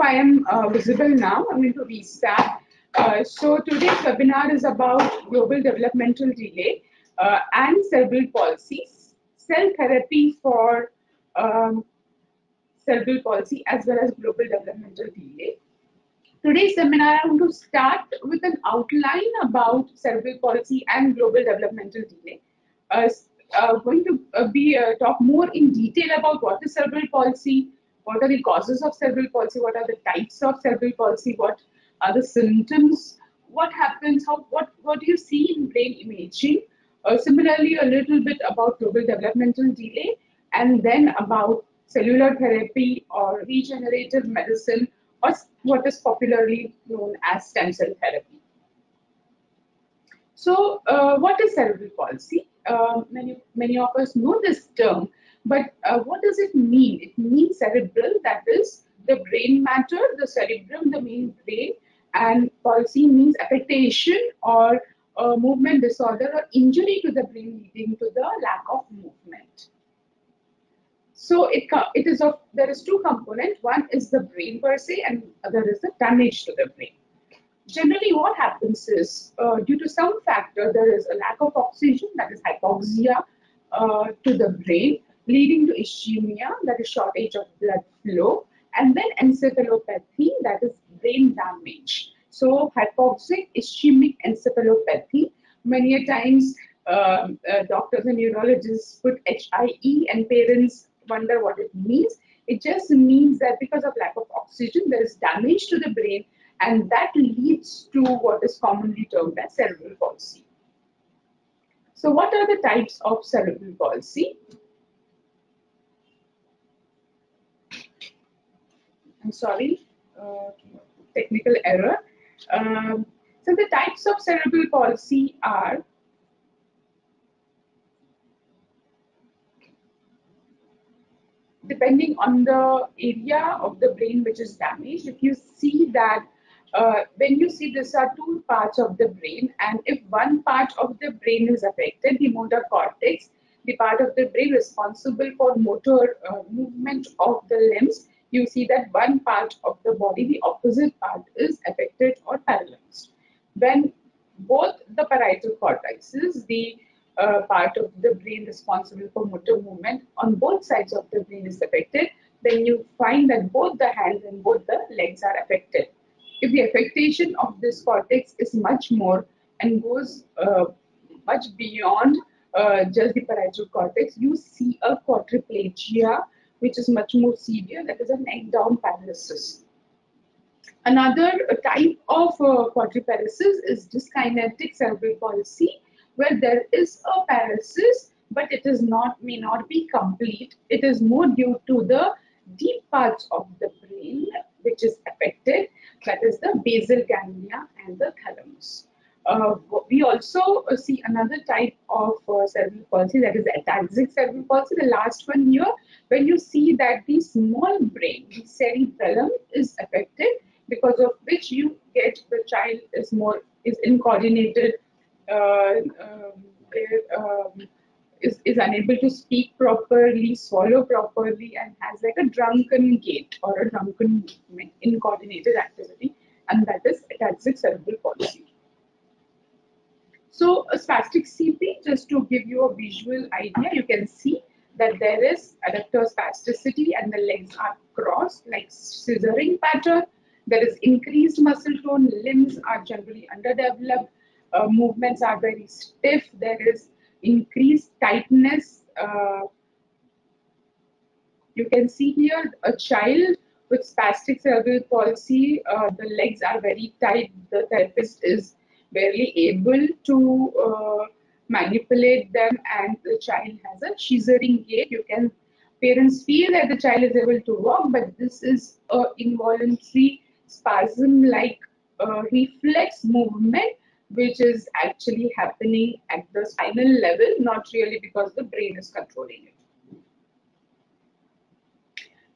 I am uh, visible now. I'm going to restart. Uh, so today's webinar is about global developmental delay uh, and cerebral palsy, cell therapy for um, cerebral palsy as well as global developmental delay. Today's seminar, I'm going to start with an outline about cerebral palsy and global developmental delay. Uh, uh, going to uh, be uh, talk more in detail about what is cerebral palsy, what are the causes of cerebral palsy, what are the types of cerebral palsy, what are the symptoms, what happens, how what what do you see in brain imaging. Uh, similarly, a little bit about global developmental delay, and then about cellular therapy or regenerative medicine, or what is popularly known as stem cell therapy. So, uh, what is cerebral palsy? Uh, many, many of us know this term, but uh, what does it mean? It means cerebral, that is the brain matter, the cerebrum, the main brain, and palsy means affectation or movement disorder or injury to the brain leading to the lack of movement. So it, it is of there is two components. One is the brain per se, and other is the damage to the brain generally what happens is uh, due to some factor there is a lack of oxygen that is hypoxia uh, to the brain leading to ischemia that is shortage of blood flow and then encephalopathy that is brain damage so hypoxic ischemic encephalopathy many a times um, uh, doctors and neurologists put HIE and parents wonder what it means it just means that because of lack of oxygen there is damage to the brain and that leads to what is commonly termed as cerebral palsy. So what are the types of cerebral palsy? I'm sorry, uh, technical error. Um, so the types of cerebral palsy are depending on the area of the brain which is damaged. If you see that uh, when you see these are two parts of the brain and if one part of the brain is affected, the motor cortex, the part of the brain responsible for motor uh, movement of the limbs, you see that one part of the body, the opposite part is affected or paralyzed. When both the parietal cortices, the uh, part of the brain responsible for motor movement on both sides of the brain is affected, then you find that both the hands and both the legs are affected if the affectation of this cortex is much more and goes uh, much beyond uh, just the parietal cortex, you see a quadriplegia, which is much more severe, that is a neck down paralysis. Another type of uh, quadriparesis is dyskinetic cerebral palsy, where there is a paralysis, but it is not may not be complete. It is more due to the deep parts of the brain which is affected that is the basal ganglia and the thalamus. Uh, we also uh, see another type of uh, cerebral palsy that is ataxic cerebral palsy, the last one here, when you see that the small brain, the cerebellum is affected because of which you get the child is more, is incoordinated, uh, um, um, is, is unable to speak properly, swallow properly, and has like a drunken gait or a drunken movement, incoordinated activity, and that is ataxic cerebral palsy. So a spastic CP, just to give you a visual idea, you can see that there is adductor spasticity and the legs are crossed like scissoring pattern. There is increased muscle tone, limbs are generally underdeveloped, uh, movements are very stiff, there is increased tightness. Uh, you can see here a child with spastic cerebral palsy, uh, the legs are very tight. The therapist is barely able to uh, manipulate them and the child has a scissoring gait. You can, parents feel that the child is able to walk, but this is a involuntary spasm-like uh, reflex movement which is actually happening at the spinal level, not really because the brain is controlling it.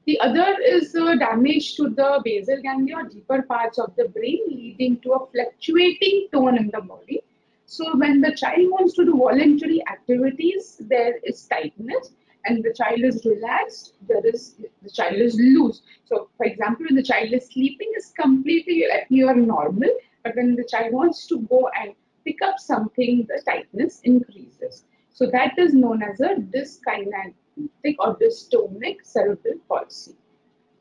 The other is uh, damage to the basal ganglia or deeper parts of the brain leading to a fluctuating tone in the body. So when the child wants to do voluntary activities, there is tightness and the child is relaxed, there is the child is loose. So, for example, when the child is sleeping, is completely appear normal, but when the child wants to go and pick up something, the tightness increases. So that is known as a dyskinetic or dystonic cerebral palsy.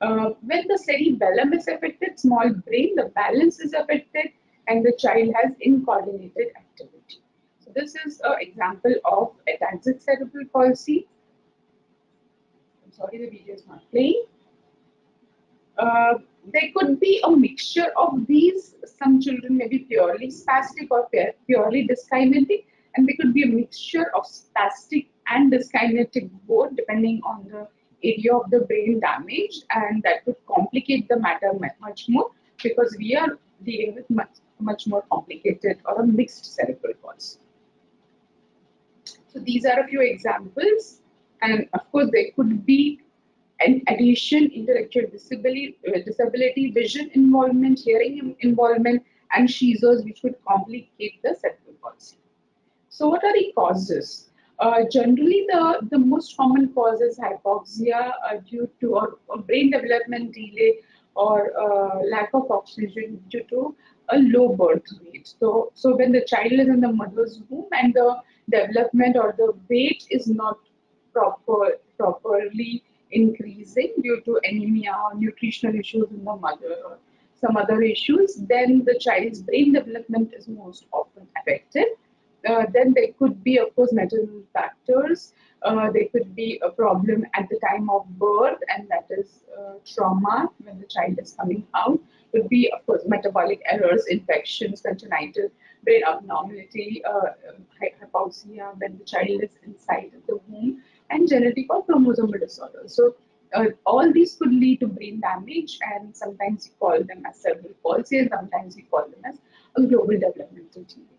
Uh, when the cerebellum is affected, small brain, the balance is affected, and the child has incoordinated activity. So this is an example of ataxic cerebral palsy I'm sorry, the video is not playing. Uh, there could be a mixture of these. Some children may be purely spastic or purely dyskinetic, and there could be a mixture of spastic and dyskinetic both, depending on the area of the brain damaged and that could complicate the matter much more because we are dealing with much much more complicated or a mixed cerebral palsy. So these are a few examples and of course there could be an addition intellectual disability, uh, disability vision involvement, hearing involvement, and seizures which would complicate the cerebral palsy. So what are the causes? Uh, generally, the, the most common cause is hypoxia uh, due to or, or, brain development delay or uh, lack of oxygen due to a low birth weight. So, so when the child is in the mother's womb and the development or the weight is not proper properly increasing due to anemia or nutritional issues in the mother or some other issues, then the child's brain development is most often affected. Uh, then there could be, of course, maternal factors. Uh, there could be a problem at the time of birth, and that is uh, trauma when the child is coming out. Could be, of course, metabolic errors, infections, congenital brain abnormality, hypoxia when the child is inside the womb and genetic or chromosomal disorders. So uh, all these could lead to brain damage and sometimes we call them as cerebral palsy and sometimes we call them as a global developmental delay.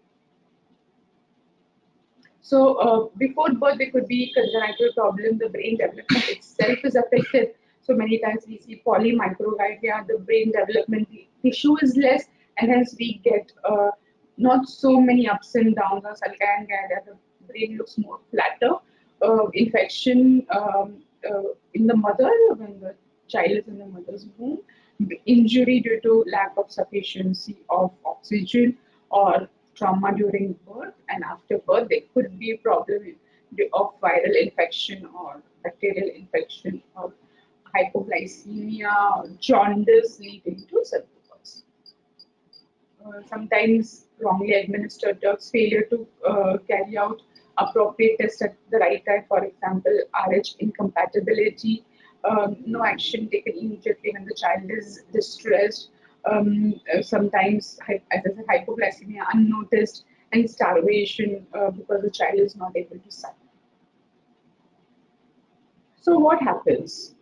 So uh, before birth there could be congenital problem, the brain development itself is affected. So many times we see polymicrogyria, the brain development tissue is less and hence we get uh, not so many ups and downs or and the brain looks more flatter uh, infection um, uh, in the mother when the child is in the mother's womb, injury due to lack of sufficiency of oxygen or trauma during birth and after birth there could be a problem of viral infection or bacterial infection or hypoglycemia or jaundice leading to sepsis. Uh, sometimes wrongly administered drugs, failure to uh, carry out appropriate tests at the right time, for example, RH incompatibility, um, no action taken immediately when the child is distressed, um, uh, sometimes, as I said, hypoglycemia unnoticed, and starvation uh, because the child is not able to suck. So what happens?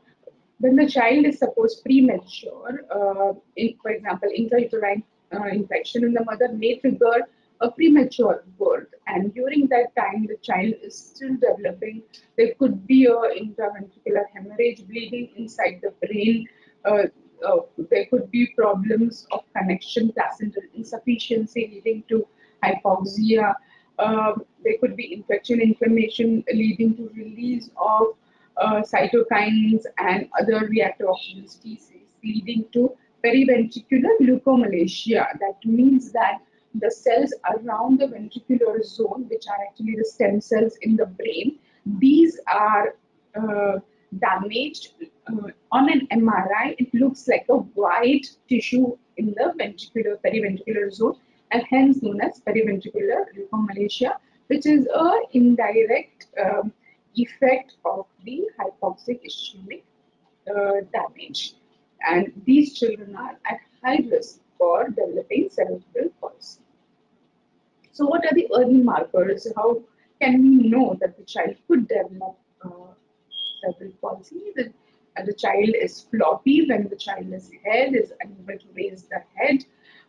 When the child is supposed premature, uh, in, for example, intrauterine uh, infection in the mother may trigger a premature birth and during that time the child is still developing there could be a intraventricular hemorrhage bleeding inside the brain uh, uh, there could be problems of connection placental insufficiency leading to hypoxia uh, there could be infection inflammation leading to release of uh, cytokines and other reactive oxygen species leading to periventricular leukomalacia that means that the cells around the ventricular zone, which are actually the stem cells in the brain, these are uh, damaged. Uh, on an MRI, it looks like a white tissue in the ventricular periventricular zone, and hence known as periventricular leukomalacia, which is a indirect um, effect of the hypoxic ischemic uh, damage. And these children are at high risk for developing cerebral palsy. So what are the early markers? How can we know that the child could develop uh, cerebral palsy? Uh, the child is floppy when the child's head, is unable to raise the head,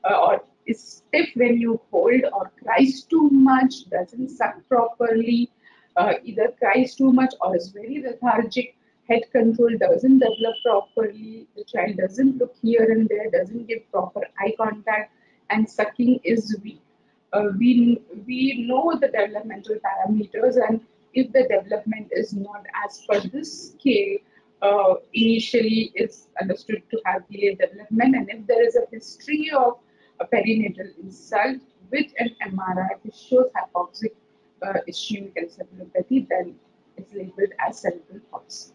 uh, or is stiff when you hold, or cries too much, doesn't suck properly, uh, either cries too much or is very lethargic, head control doesn't develop properly, the child doesn't look here and there, doesn't give proper eye contact, and sucking is weak. Uh, we, we know the developmental parameters and if the development is not as per this scale uh, initially is understood to have delayed development and if there is a history of a perinatal insult with an MRI which shows hypoxic uh, ischemic encephalopathy, then it's labeled as cerebral palsy.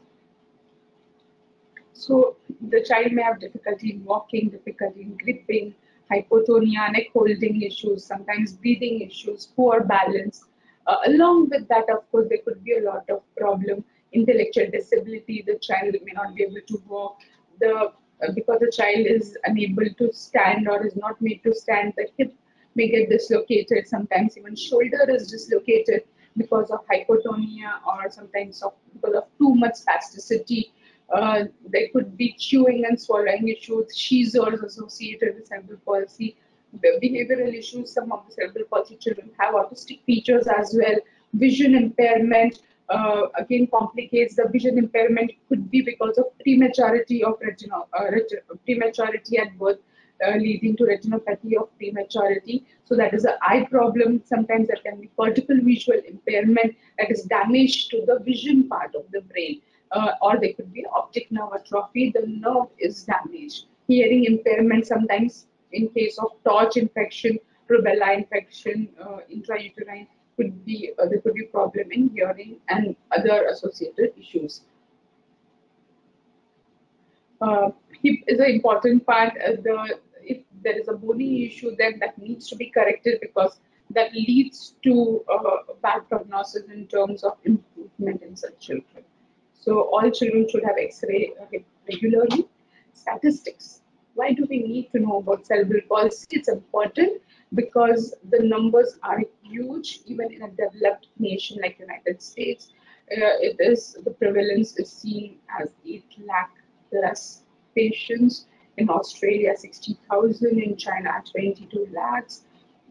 So the child may have difficulty in walking, difficulty in gripping, hypotonia, neck holding issues, sometimes breathing issues, poor balance. Uh, along with that, of course, there could be a lot of problem, intellectual disability. The child may not be able to walk. The uh, because the child is unable to stand or is not made to stand, the hip may get dislocated. Sometimes even shoulder is dislocated because of hypotonia or sometimes of, because of too much spasticity uh, there could be chewing and swallowing issues, seizures associated with cerebral palsy, behavioral issues. Some of the cerebral palsy children have autistic features as well. Vision impairment uh, again complicates the vision impairment could be because of prematurity of retinal uh, prematurity at birth. Uh, leading to retinopathy of prematurity. So that is an eye problem. Sometimes there can be cortical visual impairment that is damage to the vision part of the brain uh, or there could be optic nerve atrophy. The nerve is damaged. Hearing impairment sometimes in case of torch infection, rubella infection, uh, intrauterine could be uh, there could be problem in hearing and other associated issues. Uh, hip is an important part. Uh, the if there is a bony issue, then that needs to be corrected because that leads to uh, bad prognosis in terms of improvement in such children. So all children should have X-ray regularly. Statistics. Why do we need to know about cerebral palsy? It's important because the numbers are huge, even in a developed nation like United States. Uh, it is the prevalence is seen as 8 lakh plus patients. In Australia, 60,000. In China, 22 lakhs.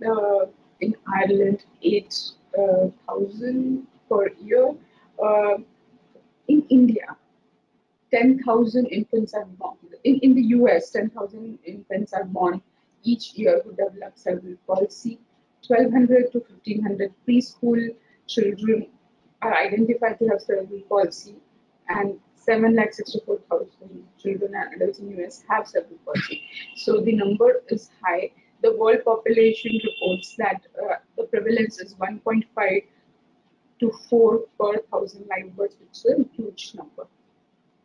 Uh, in Ireland, 8,000 uh, per year. Uh, in India, 10,000 infants are born. In, in the US, 10,000 infants are born each year who develop cerebral palsy. 1,200 to 1,500 preschool children are identified to have cerebral palsy, and 7,64,000 children and adults in the US have cerebral palsy. So the number is high. The world population reports that uh, the prevalence is 1.5 to 4 per thousand live births, which is a huge number.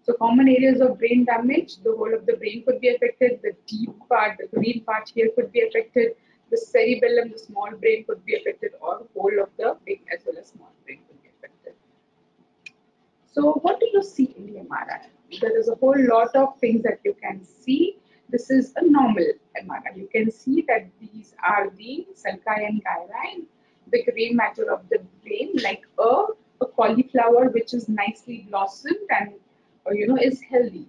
So common areas of brain damage, the whole of the brain could be affected, the deep part, the green part here could be affected, the cerebellum, the small brain could be affected, or whole of the big as well as small brain could be affected. So what do you see in the MRI? There is a whole lot of things that you can see. This is a normal MRI. You can see that these are the sulci and gyri the gray matter of the brain like a, a cauliflower which is nicely blossomed and you know is healthy.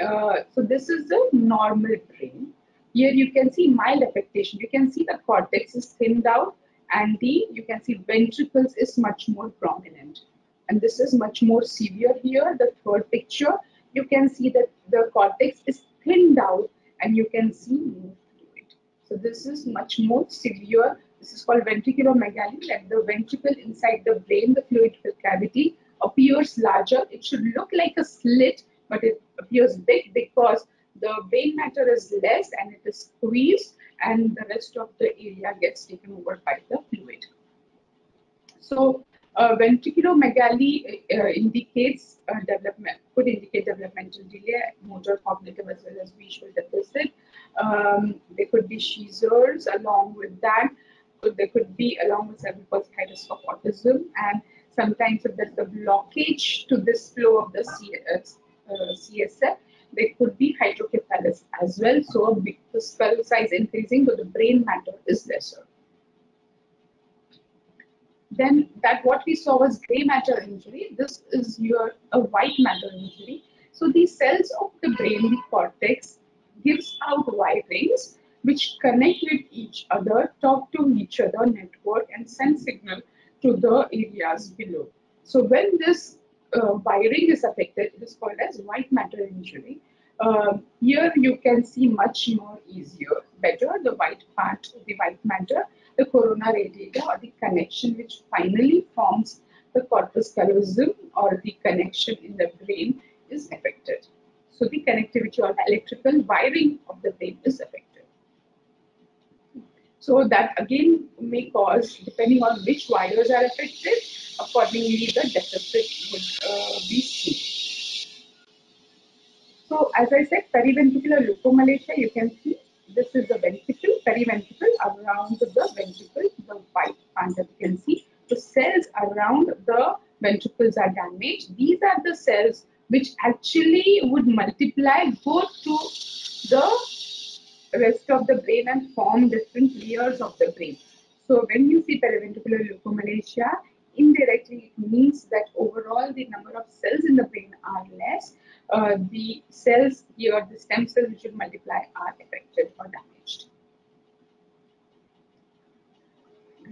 Uh, so this is the normal brain. Here you can see mild affectation. You can see the cortex is thinned out and the you can see ventricles is much more prominent. And this is much more severe here. The third picture, you can see that the cortex is thinned out and you can see. So this is much more severe this is called ventriculomegaly, like the ventricle inside the brain, the fluid cavity appears larger. It should look like a slit, but it appears big because the brain matter is less and it is squeezed and the rest of the area gets taken over by the fluid. So uh, ventriculomegaly uh, indicates uh, development, could indicate developmental delay, motor, cognitive, as well as visual deficit. Um, there could be seizures along with that. There could be along with cerebral risk of autism and sometimes if there's a blockage to this flow of the CS, uh, CSF, there could be hydrocephalus as well. So the skull size increasing but the brain matter is lesser. Then that what we saw was gray matter injury. This is your a white matter injury. So these cells of the brain, the cortex, gives out wirings which connect with each other, talk to each other, network, and send signal to the areas below. So when this uh, wiring is affected, it is called as white matter injury. Uh, here you can see much more easier, better the white part, the white matter, the corona radiata or the connection which finally forms the corpus callosum or the connection in the brain is affected. So the connectivity or electrical wiring of the brain is affected. So that again may cause, depending on which wires are affected, accordingly the deficit would uh, be seen. So as I said, periventricular leukomalacia, you can see this is the ventricle, periventricle around the ventricle, the white part that you can see. The cells around the ventricles are damaged. These are the cells which actually would multiply, go to the rest of the brain and form different layers of the brain. So when you see periventricular leukomalacia, indirectly it means that overall the number of cells in the brain are less. Uh, the cells here, the stem cells which should multiply are affected or damaged.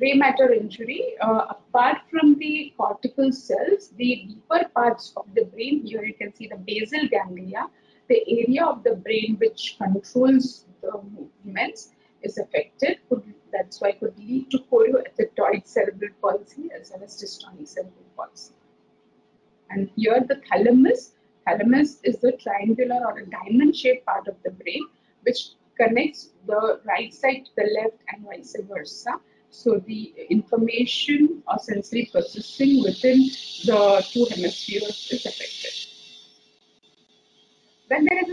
gray matter injury, uh, apart from the cortical cells, the deeper parts of the brain, here you can see the basal ganglia, the area of the brain which controls movements is affected. Could, that's why could lead to chorioathetoid cerebral palsy as well as dystonic cerebral palsy. And here the thalamus, thalamus is the triangular or a diamond shaped part of the brain which connects the right side to the left and vice versa so the information or sensory processing within the two hemispheres is affected. When there is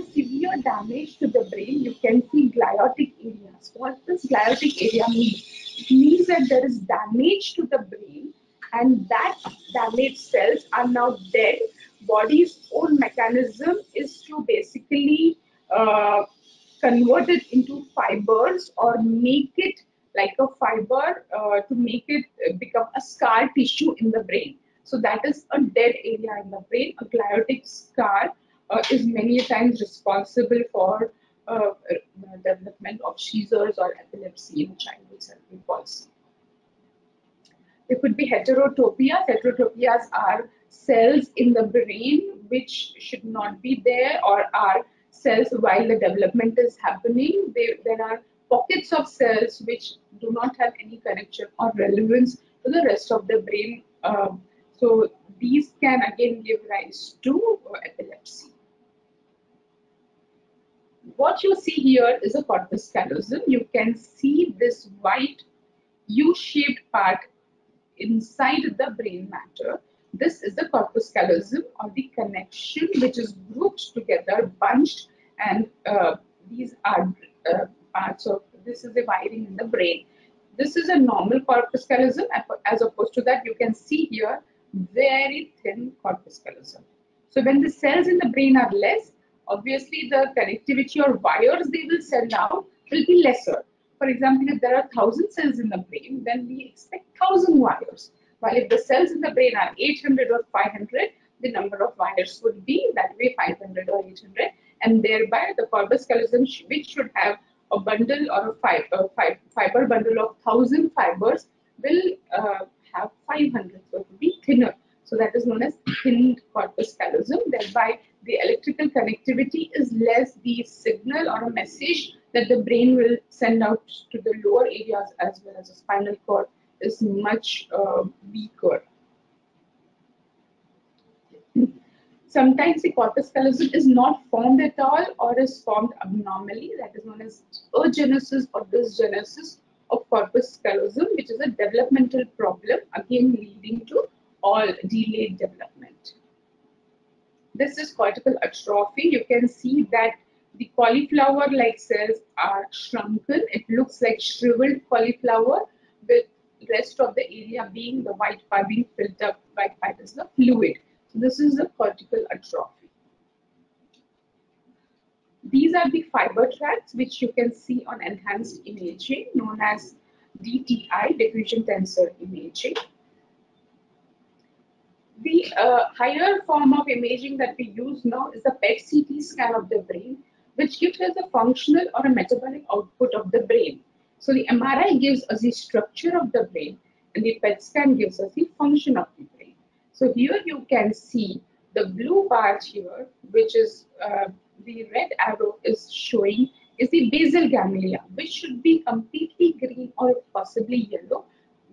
severe damage to the brain, you can see gliotic areas. What does gliotic area mean? It means that there is damage to the brain and that damaged cells are now dead. Body's own mechanism is to basically uh, convert it into fibers or make it like a fiber uh, to make it become a scar tissue in the brain. So that is a dead area in the brain. A gliotic scar is many times responsible for uh, development of seizures or epilepsy in a child with cerebral palsy. There could be heterotopias. Heterotopias are cells in the brain which should not be there or are cells while the development is happening. They, there are pockets of cells which do not have any connection or relevance to the rest of the brain. Um, so these can again give rise to uh, epilepsy. What you see here is a corpus callosum. You can see this white U-shaped part inside the brain matter. This is the corpus callosum or the connection which is grouped together, bunched, and uh, these are uh, parts of this is the wiring in the brain. This is a normal corpus callosum as opposed to that you can see here very thin corpus callosum. So when the cells in the brain are less, obviously the connectivity or wires they will send out will be lesser. For example, if there are 1000 cells in the brain, then we expect 1000 wires. While if the cells in the brain are 800 or 500, the number of wires would be that way 500 or 800 and thereby the corpus callosum which should have a bundle or a fiber, fiber bundle of 1000 fibers will uh, have 500 so it will be thinner so that is known as thin corpus callosum thereby the electrical connectivity is less the signal or a message that the brain will send out to the lower areas as well as the spinal cord is much uh, weaker Sometimes the corpus callosum is not formed at all or is formed abnormally. That is known as agenesis or dysgenesis of corpus callosum, which is a developmental problem, again leading to all delayed development. This is cortical atrophy. You can see that the cauliflower-like cells are shrunken. It looks like shriveled cauliflower with rest of the area being the white part being filled up by is the fluid. So this is the cortical atrophy. These are the fiber tracts which you can see on enhanced imaging known as DTI, diffusion tensor imaging. The uh, higher form of imaging that we use now is the PET CT scan of the brain, which gives us a functional or a metabolic output of the brain. So the MRI gives us the structure of the brain and the PET scan gives us the function of the brain. So here you can see the blue part here, which is uh, the red arrow is showing is the basal ganglia, which should be completely green or possibly yellow,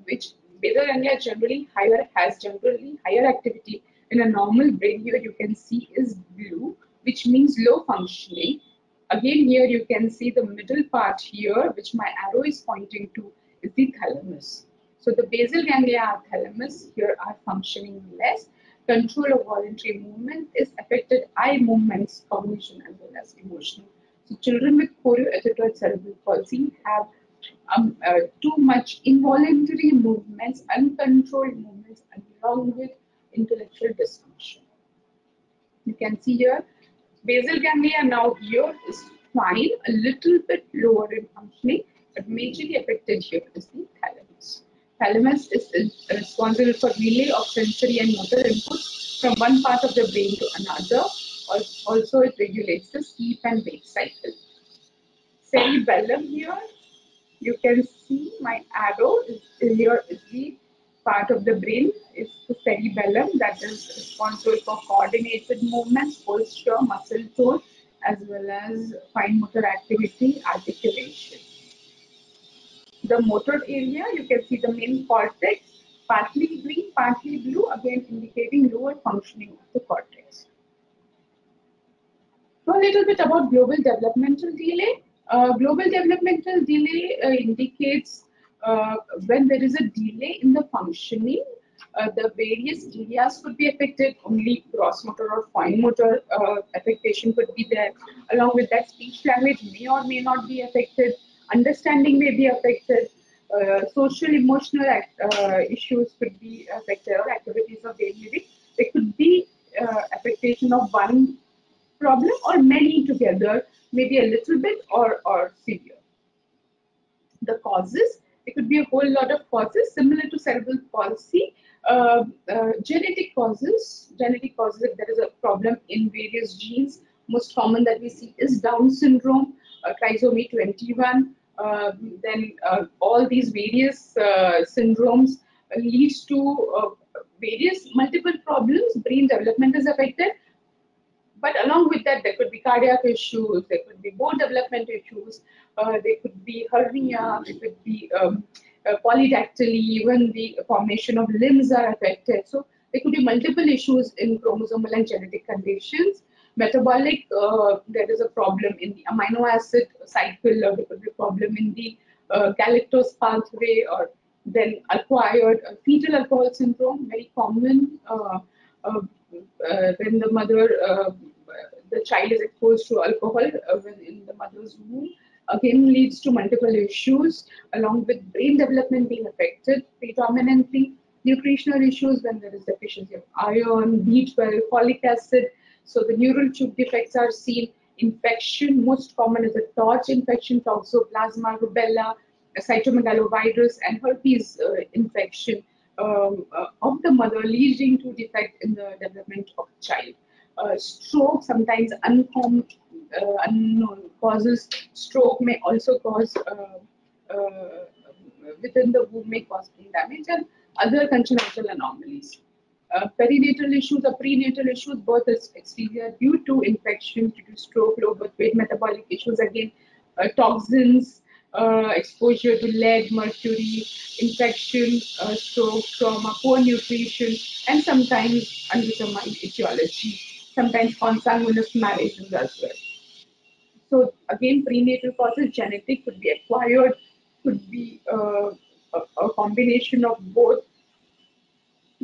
which basal ganglia generally higher has generally higher activity in a normal brain. Here you can see is blue, which means low functioning. Again, here you can see the middle part here, which my arrow is pointing to, is the thalamus. So the basal ganglia are thalamus here are functioning less. Control of voluntary movement is affected eye movements, cognition as well as emotion So children with chorioathetoid cerebral palsy have um, uh, too much involuntary movements, uncontrolled movements, along with intellectual dysfunction. You can see here, basal ganglia now here is fine, a little bit lower in functioning, but majorly affected here is the thalamus. Thalamus is, responsible for relay of sensory and motor inputs from one part of the brain to another. Also, it regulates the sleep and wake cycle. Cerebellum here you can see my arrow is, here is the part of the brain is the cerebellum that is responsible for coordinated movements, posture, muscle tone, as well as fine motor activity, articulation. The motor area, you can see the main cortex, partly green, partly blue, again indicating lower functioning of the cortex. So a little bit about global developmental delay. Uh, global developmental delay uh, indicates uh, when there is a delay in the functioning, uh, the various areas could be affected. Only gross motor or fine motor uh, affectation could be there. Along with that, speech language may or may not be affected. Understanding may be affected. social emotional issues could be affected or activities of daily living. There could be affectation of one problem or many together maybe a little bit or, or severe. The causes, it could be a whole lot of causes similar to cerebral palsy. Uh, uh, genetic causes, genetic causes if there is a problem in various genes. Most common that we see is Down syndrome, uh, trisomy 21. Uh, then uh, all these various uh, syndromes leads to various multiple problems. Brain development is affected but along with that, there could be cardiac issues, there could be bone development issues, uh, there could be hernia, there could be um, uh, polydactyly, even the formation of limbs are affected. So there could be multiple issues in chromosomal and genetic conditions. Metabolic, uh, there is a problem in the amino acid cycle, or there could be a problem in the uh, galactose pathway, or then acquired uh, fetal alcohol syndrome, very common when the mother, uh, the child is exposed to alcohol when in the mother's womb, again leads to multiple issues along with brain development being affected, predominantly nutritional issues when there is deficiency of iron, B12, folic acid. So the neural tube defects are seen. Infection, most common is a torch infection, toxoplasma, rubella, cytomegalovirus, and herpes uh, infection um, uh, of the mother leading to defect in the development of the child. Uh, stroke, sometimes uh, unknown causes. Stroke may also cause uh, uh, within the womb may cause brain damage and other congenital anomalies. Perinatal issues or prenatal issues, birth is exterior due to infection, due to stroke, low birth weight, metabolic issues, again, toxins, uh, exposure to lead, mercury, infection, uh, stroke, trauma, poor nutrition, and sometimes undetermined etiology, sometimes consanguineous marriages as well. So again, prenatal causes, genetic could be acquired, could be uh, a, a combination of both.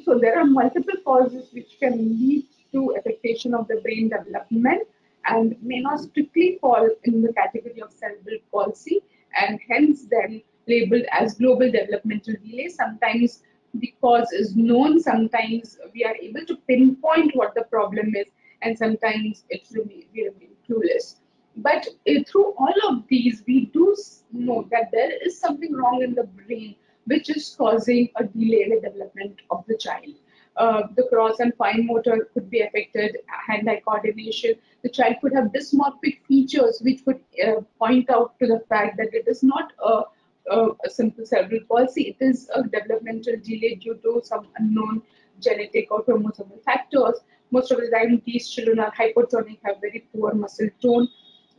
So there are multiple causes which can lead to affectation of the brain development and may not strictly fall in the category of cerebral palsy and hence then labeled as global developmental delay. Sometimes the cause is known, sometimes we are able to pinpoint what the problem is, and sometimes it's remain, we remain clueless. But uh, through all of these, we do know that there is something wrong in the brain which is causing a delay in the development of the child. Uh, the gross and fine motor could be affected, hand-eye coordination. The child could have dysmorphic features which could uh, point out to the fact that it is not a, a, a, simple cerebral palsy. It is a developmental delay due to some unknown genetic or chromosomal factors. Most of the time, these children are hypotonic, have very poor muscle tone.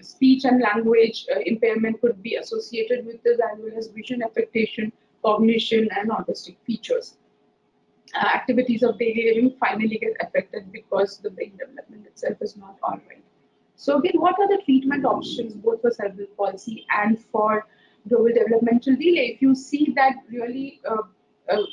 Speech and language uh, impairment could be associated with this, as well as vision affectation, cognition, and autistic features. Uh, activities of daily living finally get affected because the brain development itself is not all right. So again, what are the treatment options both for cerebral palsy and for global developmental delay? If you see that really uh, uh,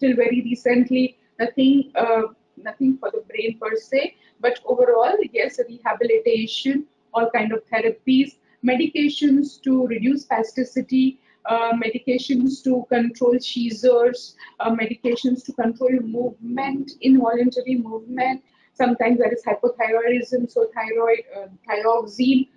till very recently, nothing, uh, nothing for the brain per se, but overall, yes, rehabilitation, all kind of therapies, medications to reduce spasticity, uh, medications to control seizures, uh, medications to control movement, involuntary movement. Sometimes there is hypothyroidism, so thyroid, uh, thyroxine,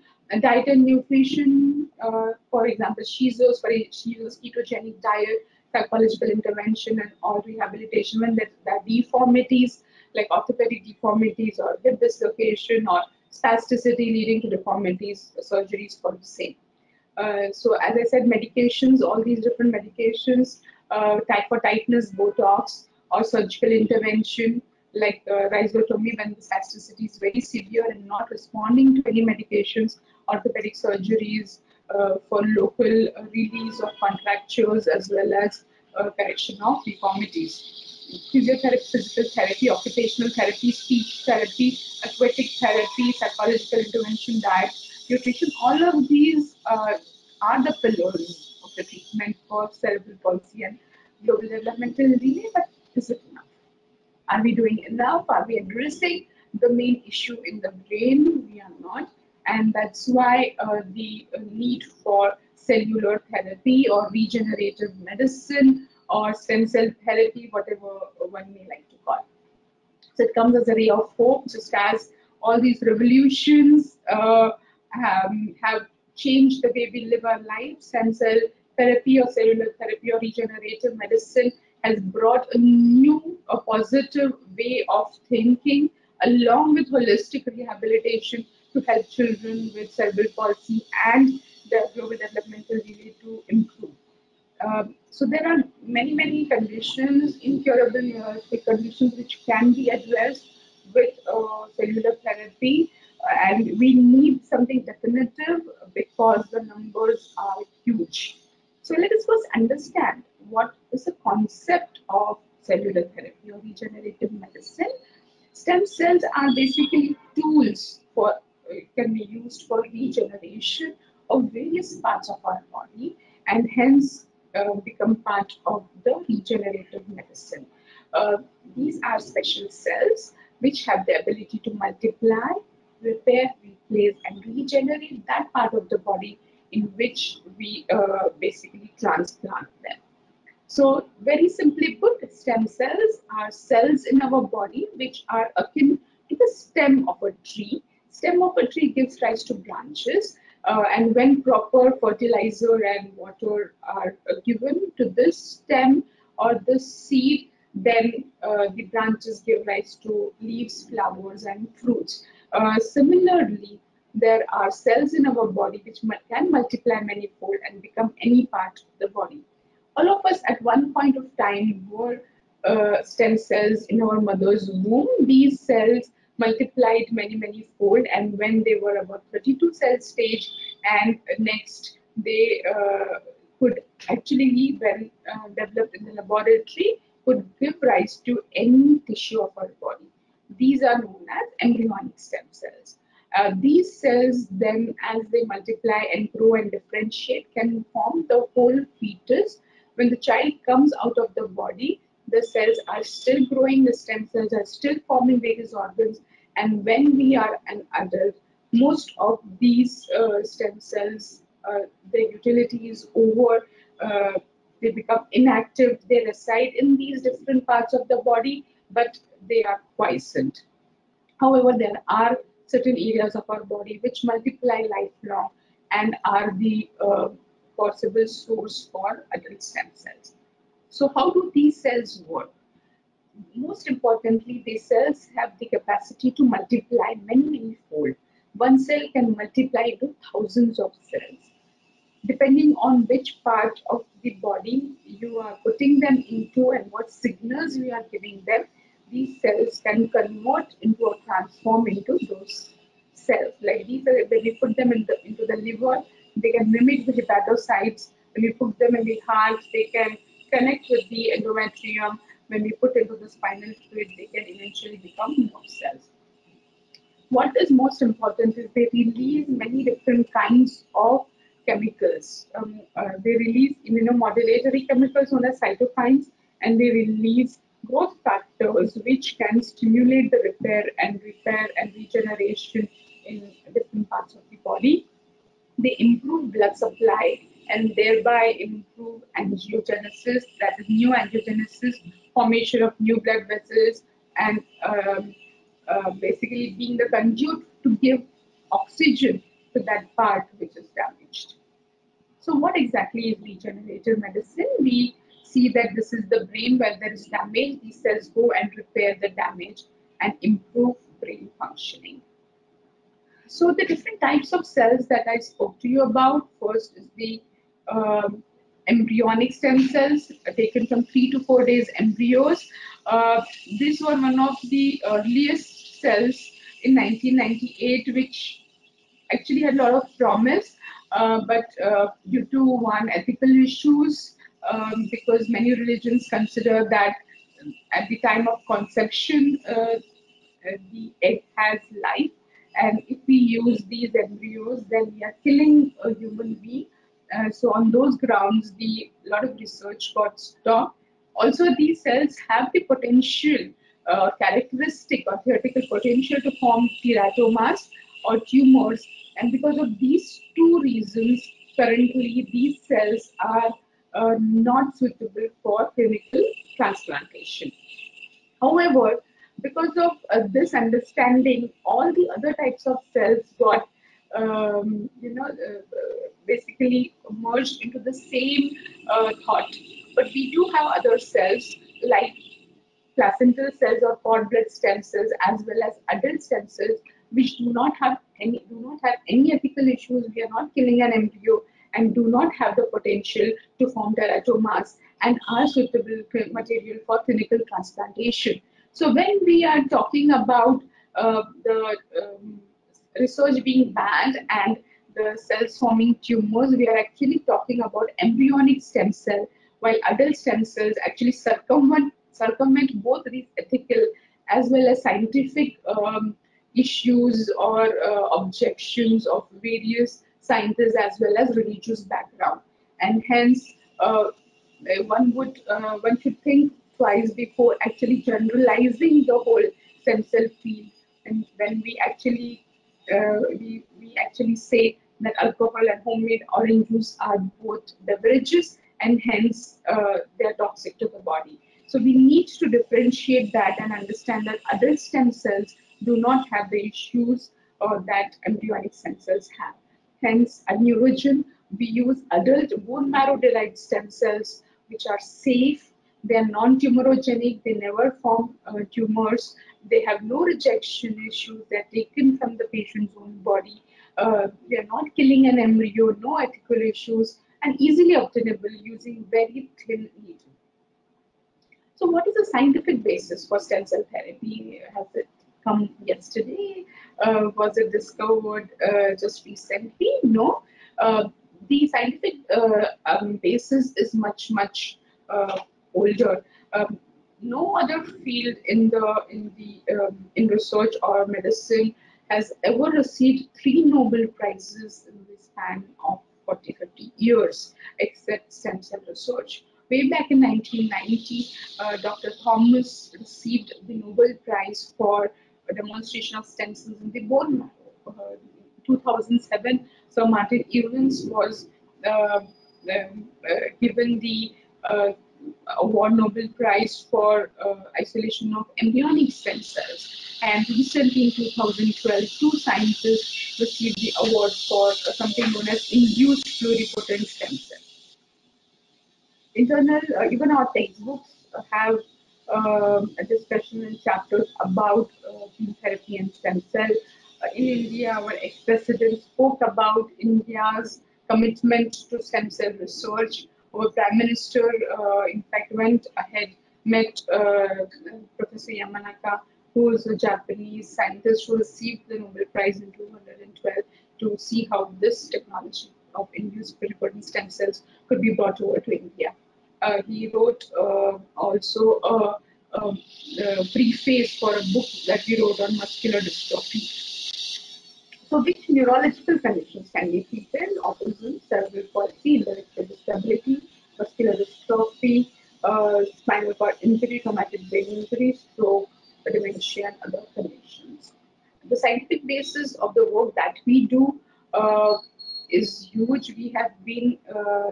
diet and nutrition, uh, for example, seizures, for seizures, ketogenic diet, psychological intervention, and all rehabilitation when there are deformities like orthopedic deformities or hip dislocation or spasticity leading to deformities, surgeries for the same. Uh, so as I said, medications, all these different medications, uh, type for tightness, Botox, or surgical intervention like uh, rhizotomy when the spasticity is very severe and not responding to any medications, orthopedic surgeries uh, for local uh, release of contractures as well as uh, correction of deformities. Physiotherapy, physical therapy, occupational therapy, speech therapy, aquatic therapy, psychological intervention, diet, nutrition, all of these uh, are the pillars of the treatment for cerebral palsy and global developmental delay, but is it enough? Are we doing enough? Are we addressing the main issue in the brain? We are not. And that's why uh, the need for cellular therapy or regenerative medicine or stem cell therapy, whatever one may like to call. So it comes as a ray of hope, just as all these revolutions uh, have, have changed the way we live our lives. Stem cell therapy or cellular therapy or regenerative medicine has brought a new, a positive way of thinking along with holistic rehabilitation to help children with cerebral palsy and the global developmental delay to improve. Um, so there are many, many conditions, incurable neurologic conditions, which can be addressed with uh, cellular therapy. And we need something definitive because the numbers are huge. So let us first understand what is the concept of cellular therapy or regenerative medicine. Stem cells are basically tools for can be used for regeneration of various parts of our body and hence uh, become part of the regenerative medicine. Uh, these are special cells which have the ability to multiply, repair, replace, and regenerate that part of the body in which we uh, basically transplant them. So, very simply put, stem cells are cells in our body which are akin to the stem of a tree. Stem of a tree gives rise to branches uh, and when proper fertilizer and water are uh, given to this stem or this seed, then uh, the branches give rise to leaves, flowers, and fruits. Uh, similarly, there are cells in our body which can multiply manifold and become any part of the body. All of us at one point of time were uh, stem cells in our mother's womb. These cells multiplied many, many fold. And when they were about 32 cell stage and next, they uh, could actually, when uh, developed in the laboratory, could give rise to any tissue of our body. These are known as embryonic stem cells. Uh, these cells then, as they multiply and grow and differentiate, can form the whole fetus. When the child comes out of the body, the cells are still growing, the stem cells are still forming various organs. And when we are an adult, most of these uh, stem cells, uh, their utility is over, uh, they become inactive, they reside in these different parts of the body, but they are quiescent. However, there are certain areas of our body which multiply lifelong and are the uh, possible source for adult stem cells. So how do these cells work? Most importantly, these cells have the capacity to multiply many, many fold. One cell can multiply into thousands of cells. Depending on which part of the body you are putting them into and what signals you are giving them, these cells can convert into or transform into those cells. Like these are, when you put them in the, into the liver, they can mimic the hepatocytes. When you put them in the heart, they can connect with the endometrium, when we put into the spinal fluid, they can eventually become nerve cells. What is most important is they release many different kinds of chemicals. Um, uh, they release immunomodulatory chemicals known as cytokines, and they release growth factors which can stimulate the repair and repair and regeneration in different parts of the body. They improve blood supply and thereby improve angiogenesis, that is new angiogenesis, formation of new blood vessels, and um, uh, basically being the conduit to give oxygen to that part which is damaged. So what exactly is regenerative medicine? We see that this is the brain where there is damage. These cells go and repair the damage and improve brain functioning. So the different types of cells that I spoke to you about, first is the um, embryonic stem cells taken from three to four days embryos. Uh, this was one of the earliest cells in 1998, which actually had a lot of promise, uh, but uh, due to one ethical issues, um, because many religions consider that at the time of conception, uh, uh, the egg has life, and if we use these embryos, then we are killing a human being uh, so on those grounds, the lot of research got stopped. Also, these cells have the potential, uh, characteristic or theoretical potential to form teratomas or tumors. And because of these two reasons, currently these cells are uh, not suitable for clinical transplantation. However, because of uh, this understanding, all the other types of cells got, um, you know, uh, basically merged into the same uh, thought. But we do have other cells like placental cells or cord blood stem cells as well as adult stem cells which do not have any do not have any ethical issues. We are not killing an embryo and do not have the potential to form teratomas and are suitable material for clinical transplantation. So when we are talking about uh, the um, research being banned and the cells forming tumors, we are actually talking about embryonic stem cell, while adult stem cells actually circumvent, circumvent both these ethical as well as scientific um, issues or uh, objections of various scientists as well as religious background. And hence, uh, one would uh, one should think twice before actually generalizing the whole stem cell field. And when we actually uh, we, we actually say that alcohol and homemade orange juice are both beverages and hence uh, they're toxic to the body. So we need to differentiate that and understand that adult stem cells do not have the issues uh, that embryonic stem cells have. Hence, at Neurogen, we use adult bone marrow derived stem cells which are safe, they are non-tumorigenic, they never form uh, tumors, they have no rejection issues, they're taken from the patient's own body. Uh, we are not killing an embryo, no ethical issues, and easily obtainable using very thin needle. So what is the scientific basis for stem cell therapy? Has it come yesterday? Uh, was it discovered uh, just recently? No. Uh, the scientific uh, um, basis is much, much uh, older. Um, no other field in the in the um, in research or medicine has ever received three Nobel Prizes in the span of 40, 50 years, except stem cell research. Way back in 1990, uh, Dr. Thomas received the Nobel Prize for a demonstration of stem cells in the bone marrow. Uh, 2007, Sir Martin Evans was uh, um, uh, given the uh, award Nobel Prize for uh, isolation of embryonic stem cells. And recently in 2012, two scientists received the award for uh, something known as induced pluripotent stem cells. Internal, uh, even our textbooks have a discussion in chapters about uh, gene therapy and stem cell. Uh, in India, our ex-president spoke about India's commitment to stem cell research our Prime Minister, uh, in fact, went ahead, met Professor Yamanaka, who is a Japanese scientist who received the Nobel Prize in 2012 to see how this technology of induced pluripotent stem cells could be brought over to India. Uh, he wrote uh, also a, a, a preface for a book that we wrote on muscular dystrophy. So which neurological conditions can be treated? Autism, cerebral palsy, intellectual disability, muscular dystrophy, uh, spinal cord injury, traumatic brain injury, stroke, dementia, and other conditions. The scientific basis of the work that we do uh, is huge. We have been, uh,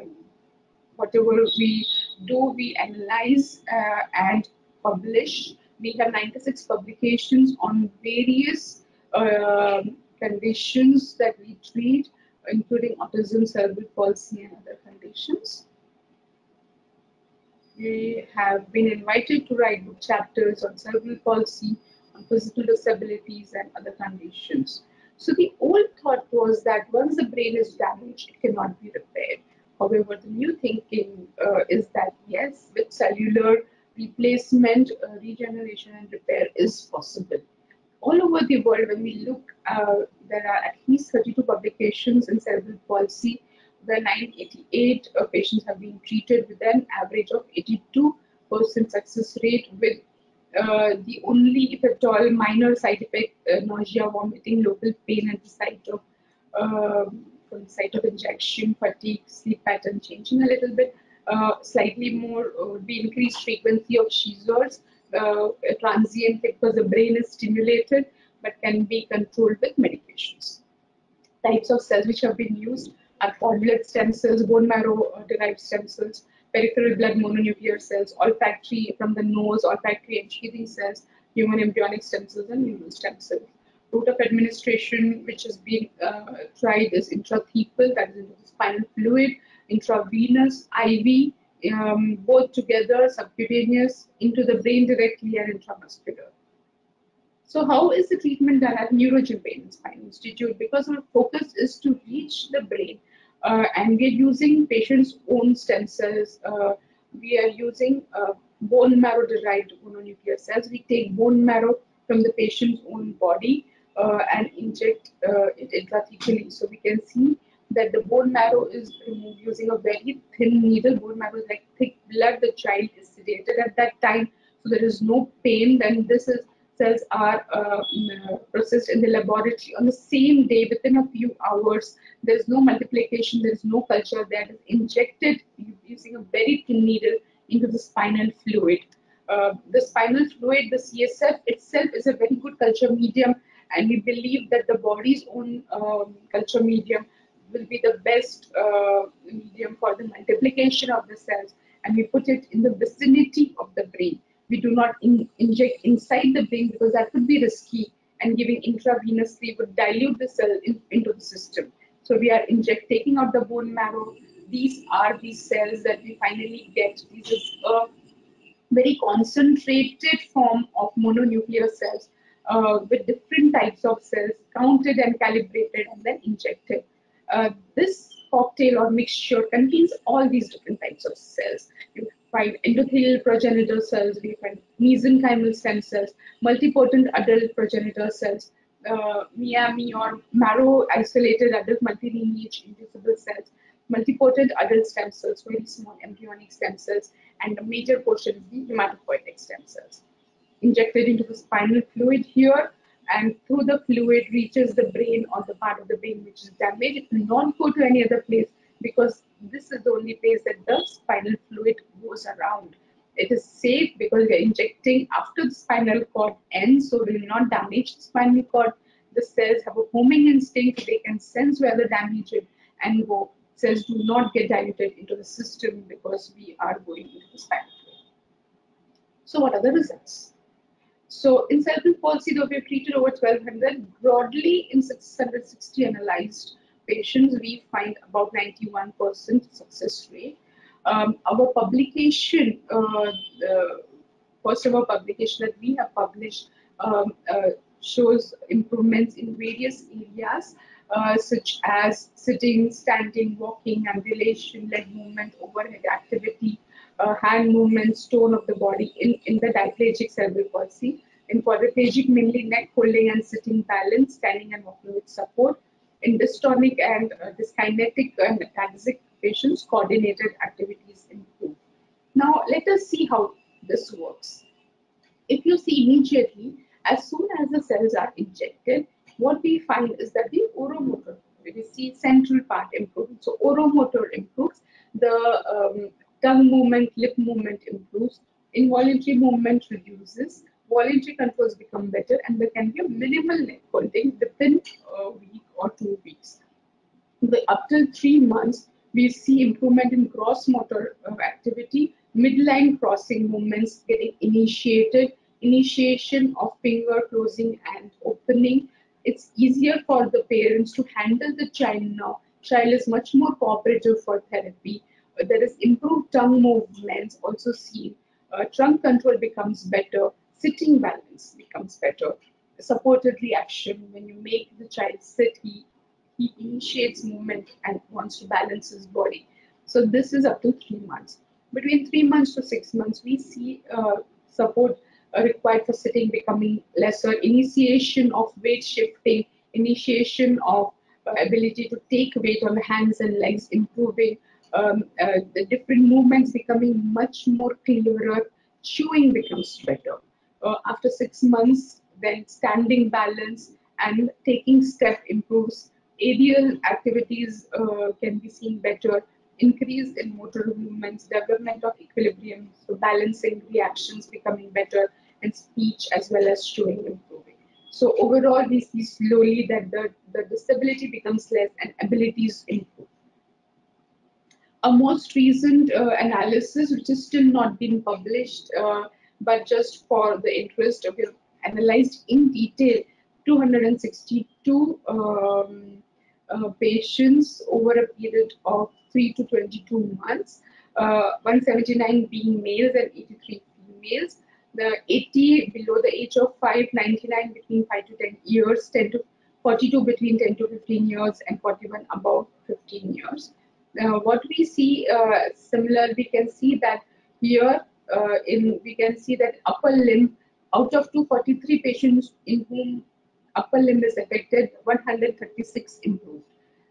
whatever we do, we analyze uh, and publish. We have 96 publications on various um, conditions that we treat, including autism, cerebral palsy, and other conditions. We have been invited to write book chapters on cerebral palsy, on physical disabilities, and other conditions. So the old thought was that once the brain is damaged, it cannot be repaired. However, the new thinking uh, is that yes, with cellular replacement, uh, regeneration, and repair is possible. All over the world, when we look, uh, there are at least 32 publications in cerebral palsy where 988 uh, patients have been treated with an average of 82% success rate with uh, the only, if at all, minor side effect, uh, nausea, vomiting, local pain at the site of um, the site of injection, fatigue, sleep pattern changing a little bit, uh, slightly more uh, the increased frequency of seizures, uh, transient because the brain is stimulated, but can be controlled with medications. Types of cells which have been used are cord blood stem cells, bone marrow uh, derived stem cells, peripheral blood mononuclear cells, olfactory from the nose, olfactory and cells, human embryonic stem cells, and neural stem cells. Route of administration, which has been uh, tried, is intrathecal, that is into the spinal fluid, intravenous, IV, um, both together, subcutaneous, into the brain directly, and intramuscular. So how is the treatment done at Neurogen Brain and Spine Institute? Because our focus is to reach the brain uh, and we are using patients' own stem cells. Uh, we are using uh, bone marrow derived mononuclear cells. We take bone marrow from the patient's own body and inject uh, it intrathecally. So we can see that the bone marrow is removed using a very thin needle. Bone marrow is like thick blood. The child is sedated at that time, so there is no pain. Then this is cells are uh, mm, processed in the laboratory on the same day within a few hours. There's no multiplication, there's no culture that is injected using a very thin needle into the spinal fluid. Uh, the spinal fluid, the CSF itself is a very good culture medium and we believe that the body's own um, culture medium will be the best uh, medium for the multiplication of the cells and we put it in the vicinity of the brain we do not in, inject inside the brain because that could be risky and giving intravenously would dilute the cell in, into the system. So we are inject taking out the bone marrow. These are the cells that we finally get. This is a very concentrated form of mononuclear cells uh, with different types of cells counted and calibrated and then injected. Uh, this cocktail or mixture contains all these different types of cells. You find endothelial progenitor cells, we find mesenchymal stem cells, multipotent adult progenitor cells, uh, MIAMI or marrow isolated adult multilineage inducible cells, multipotent adult stem cells, very small embryonic stem cells, and a major portion is the hematopoietic stem cells. Injected into the spinal fluid here, and through the fluid reaches the brain or the part of the brain which is damaged. It will not go to any other place because this is the only place that the spinal fluid goes around. It is safe because we are injecting after the spinal cord ends, so we will not damage the spinal cord. The cells have a homing instinct, they can sense where the damage is and go. Cells do not get diluted into the system because we are going into the spinal fluid. So what are the results? So in cerebral palsy, though we have treated over 1200, broadly in 660 analyzed patients, we find about 91% success rate. Um, our publication, uh, the first of our publication that we have published um, uh, shows improvements in various areas uh, such as sitting, standing, walking, ambulation, leg movement, overhead activity, uh, hand movements, tone of the body in, in the diplegic cerebral palsy. In quadriplegic, mainly neck holding and sitting balance, standing and walking with support. In dystonic and uh, dyskinetic and ataxic patients, coordinated activities improve. Now, let us see how this works. If you see immediately, as soon as the cells are injected, what we find is that the oromotor, we see central part improves. So oromotor improves, the um, tongue movement, lip movement improves, involuntary movement reduces, voluntary controls become better, and there can be a minimal neck holding within a week or two weeks. The, up till three months, we see improvement in gross motor activity, midline crossing movements getting initiated, initiation of finger closing and opening. It's easier for the parents to handle the child now. Child is much more cooperative for therapy. Uh, there is improved tongue movements also seen. Uh, trunk control becomes better. Sitting balance becomes better. Supported reaction, when you make the child sit, he, he initiates movement and wants to balance his body. So this is up to three months. Between three months to six months, we see uh, support required for sitting becoming lesser, initiation of weight shifting, initiation of uh, ability to take weight on hands and legs improving, um, uh, the different movements becoming much more clearer, chewing becomes better. Uh, after six months, then standing balance and taking step improves. Aerial activities uh, can be seen better increase in motor movements, development of equilibrium, so balancing reactions becoming better, and speech as well as chewing improving. So overall, we see slowly that the, the disability becomes less and abilities improve. A most recent uh, analysis, which is still not been published, uh, but just for the interest, of have analyzed in detail 262 um, uh, patients over a period of 3 to 22 months, uh, 179 being males and 83 females the 80 below the age of 5, 99 between 5 to 10 years, 10 to 42 between 10 to 15 years, and 41 above 15 years. Now, what we see uh, similar, we can see that here uh, in we can see that upper limb out of 243 patients in whom upper limb is affected, 136 improved.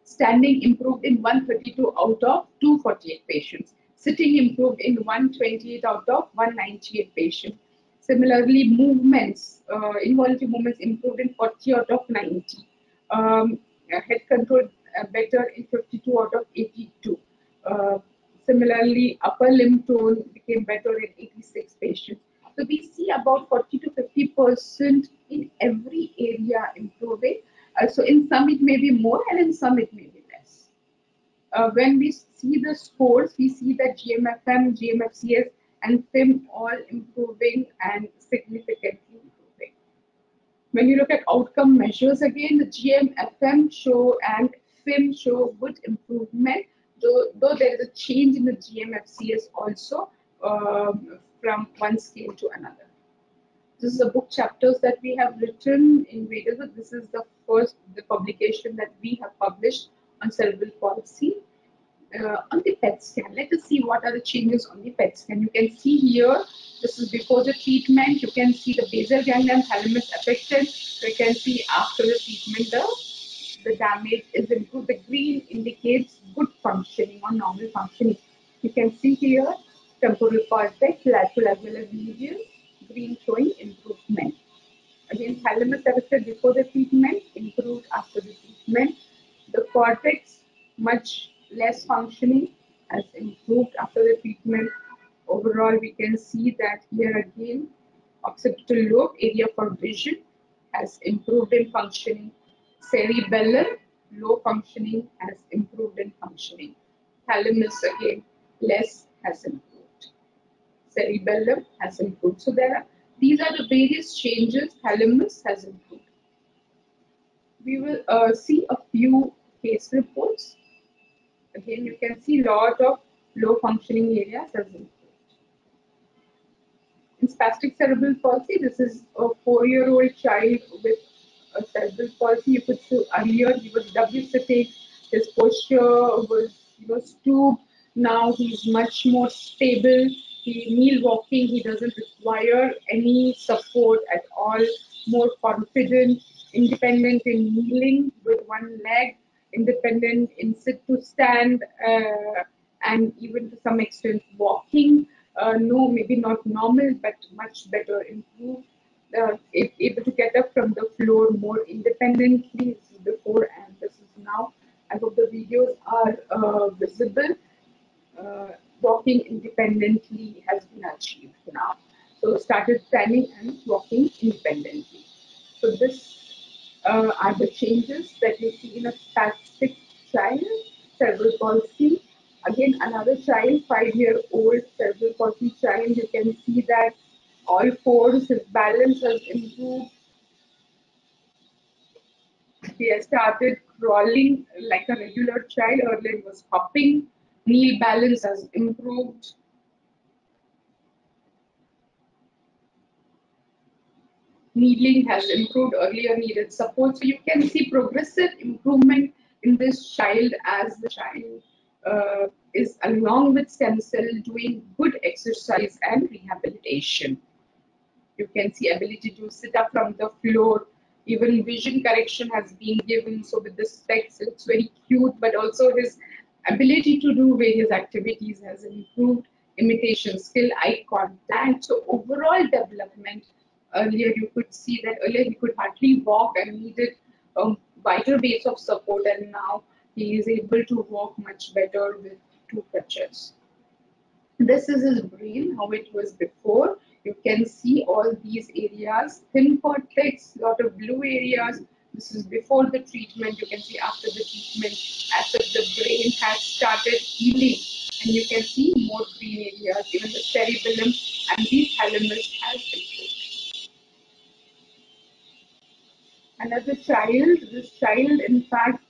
Standing improved in 132 out of 248 patients. Sitting improved in 128 out of 198 patients Similarly, movements, uh, involuntary movements improved in 40 out of 90. Um, head control uh, better in 52 out of 82. Uh, similarly, upper limb tone became better in 86 patients. So we see about 40 to 50 percent in every area improving. Uh, so in some it may be more, and in some it may be less. Uh, when we see the scores, we see that GMFM, GMFCS, and FIM all improving and significantly improving. When you look at outcome measures again, the GMFM show and FIM show good improvement, though, though there is a change in the GMFCS also um, from one scale to another. This is the book chapters that we have written in Vedas. This is the first the publication that we have published on cerebral palsy uh, on the PET scan. Let us see what are the changes on the PET scan. You can see here, this is before the treatment. You can see the basal ganglia thalamus affected. You can see after the treatment, the, the damage is improved. The green indicates good functioning or normal functioning. You can see here, temporal cortex, lateral as well as medial, green showing improvement. Again, thalamus affected before the treatment, improved after the treatment. The cortex, much less functioning has improved after the treatment. Overall, we can see that here again, occipital lobe area for vision has improved in functioning. Cerebellum, low functioning has improved in functioning. Thalamus again, less has improved. Cerebellum has improved. So there are these are the various changes thalamus has improved. We will uh, see a few case reports Again, you can see a lot of low functioning areas has improved. In spastic cerebral palsy, this is a four-year-old child with a cerebral palsy. Earlier he was W sitting, his posture was you know stooped. Now he's much more stable. He kneel walking. He doesn't require any support at all. More confident, independent in kneeling with one leg independent in sit to stand uh, and even to some extent walking. uh, no, maybe not normal, but much better, improved, uh, able to get up from the floor more independently. This is before and this is now. I hope the videos are uh, visible. Uh, walking independently has been achieved now. So started standing and walking independently. So this uh, are the changes that you see in a static child, cerebral palsy. Again, another child, five-year-old cerebral palsy child, you can see that all fours, his balance has improved. He has started crawling like a regular child. Earlier he was hopping. Knee balance has improved. Needling has improved earlier needed support. So you can see progressive improvement in this child as the child uh, is along with stem cell doing good exercise and rehabilitation. You can see ability to sit up from the floor. Even vision correction has been given. So with the specs, it's very cute, but also his ability to do various activities has improved. Imitation skill, eye contact. So overall development. Earlier you could see that earlier he could hardly walk and needed a wider base of support, and now he is able to walk much better with two crutches. This is his brain, how it was before. You can see all these areas, thin cortex, lot of blue areas. This is before the treatment. You can see after the treatment, as if the brain has started healing. And you can see more green areas, even the cerebellum and the thalamus has improved. Another child, this child in fact,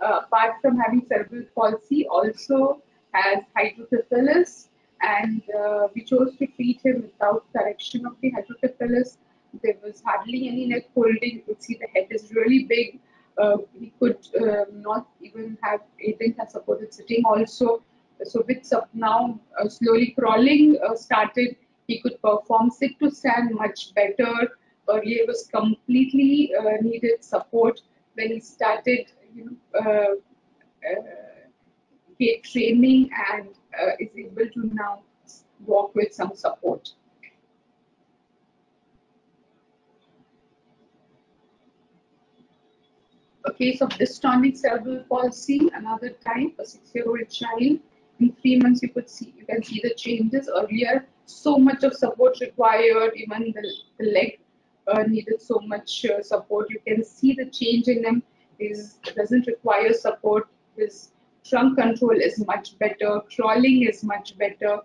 uh, apart from having cerebral palsy, also has hydrocephalus and uh, we chose to treat him without correction of the hydrocephalus. There was hardly any neck holding. You could see the head is really big. Uh, he could uh, not even have, didn't have supported sitting also. So with now uh, slowly crawling uh, started, he could perform sit to stand much better. Earlier was completely uh, needed support when he started you know, training and uh, is able to now walk with some support. A case of dystonic cerebral palsy, another type, a six-year-old child. In three months, you could see, you can see the changes. Earlier, so much of support required, even the, the leg uh, needed so much uh, support. You can see the change in them is doesn't require support. His trunk control is much better, crawling is much better,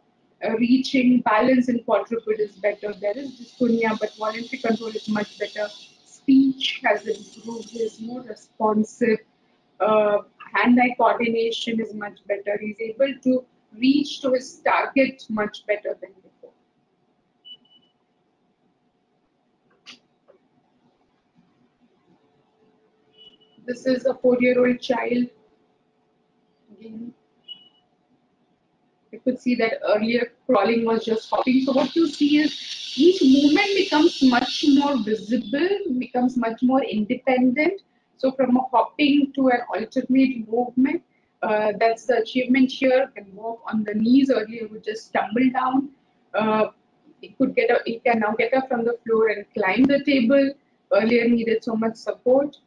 uh, reaching, balance in quadruped is better. There is dystonia, but voluntary control is much better. Speech has improved, he is more responsive. Uh, hand-eye coordination is much better. He's able to reach to his target much better than before. This is a four-year-old child You could see that earlier crawling was just hopping. So what you see is each movement becomes much more visible, becomes much more independent. So from a hopping to an alternate movement, uh, that's the achievement here. Can walk on the knees. Earlier would just stumble down. Uh, he could get up. He can now get up from the floor and climb the table. Earlier needed so much support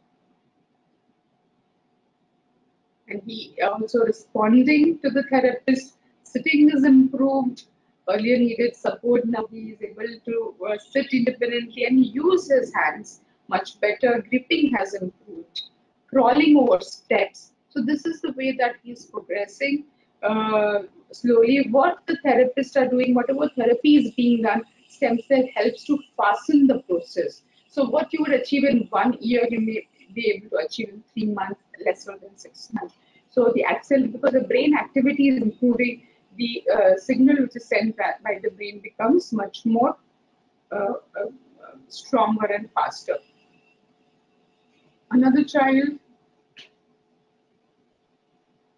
and he also responding to the therapist. Sitting is improved. Earlier needed support, now he is able to uh, sit independently and use his hands much better. Gripping has improved. Crawling over steps. So this is the way that he is progressing uh, slowly. What the therapists are doing, whatever therapy is being done, stem cell helps to fasten the process. So what you would achieve in one year, you may be able to achieve in three months, lesser than six months. So the accel, because the brain activity is improving, the uh, signal which is sent by the brain becomes much more uh, uh, stronger and faster. Another child,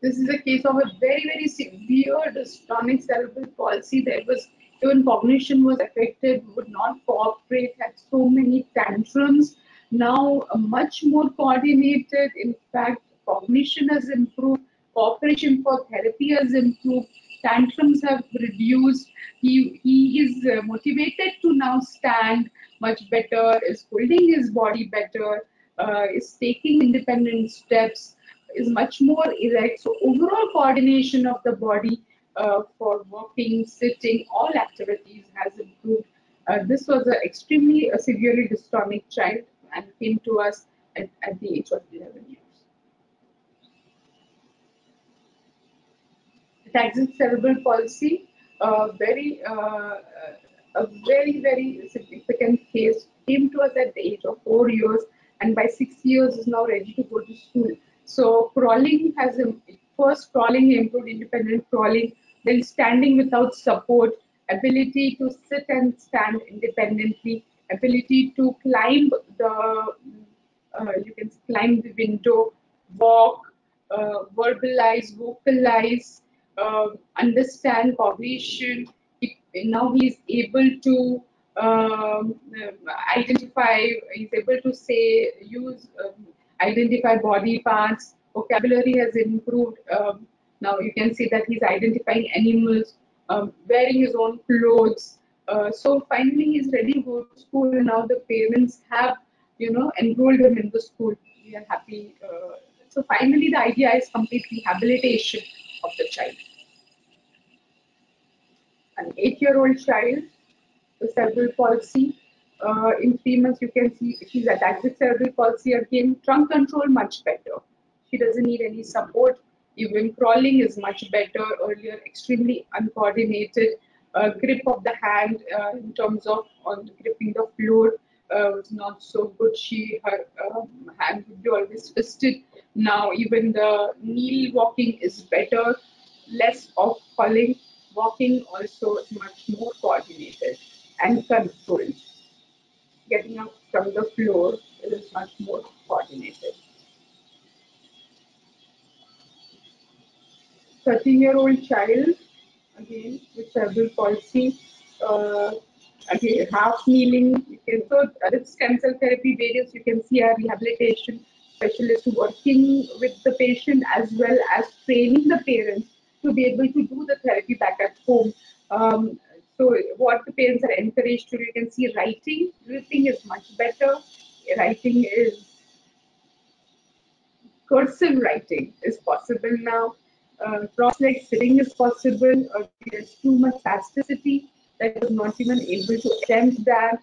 this is a case of a very, very severe dystonic cerebral palsy. There was even cognition was affected, would not cooperate, had so many tantrums now much more coordinated. In fact, cognition has improved, cooperation for therapy has improved. tantrums have reduced. He, he is uh, motivated to now stand much better, is holding his body better, uh, is taking independent steps, is much more erect. So overall coordination of the body uh, for walking, sitting, all activities has improved. Uh, this was an extremely severely dystonic child and came to us at, at the age of 11 years. Ataxic cerebral palsy, uh, very, uh, a very, very significant case, came to us at the age of four years and by six years is now ready to go to school. So crawling has first crawling improved independent crawling, then standing without support, ability to sit and stand independently, ability to climb the uh, you can climb the window, walk, uh, verbalize, vocalize, uh, understand cognition. He, now he's able to um, identify, he's able to say, use, um, identify body parts. Vocabulary has improved. Um, now you can see that he's identifying animals, um, wearing his own clothes. Uh, so finally he's ready to go to school. And now the parents have, you know, enrolled him in the school. We are happy. Uh, so finally the idea is complete rehabilitation of the child an eight-year-old child with cerebral palsy. Uh, in three months, you can see she's attacked with cerebral palsy again. Trunk control much better. She doesn't need any support. Even crawling is much better. Earlier, extremely uncoordinated. Uh, grip of the hand uh, in terms of on gripping the floor uh, was not so good. She her um, hand would be always twisted. Now even the kneel walking is better, less of falling walking also much more coordinated and controlled. Getting up from the floor is much more coordinated. 13 year old child, again with cerebral palsy, uh, again half kneeling. You can, so with stem cell therapy various, you can see our rehabilitation specialist working with the patient as well as training the parents to be able to do the therapy back at home. Um, so what the parents are encouraged to you can see writing. Writing is much better. Writing is cursive writing is possible now. Uh, cross-leg sitting is possible. Uh, there's too much spasticity that was not even able to attempt that.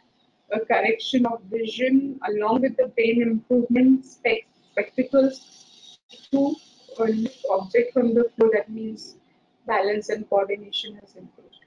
A correction of vision along with the brain improvement, spectacles, to or lift object from the floor, that means balance and coordination has improved.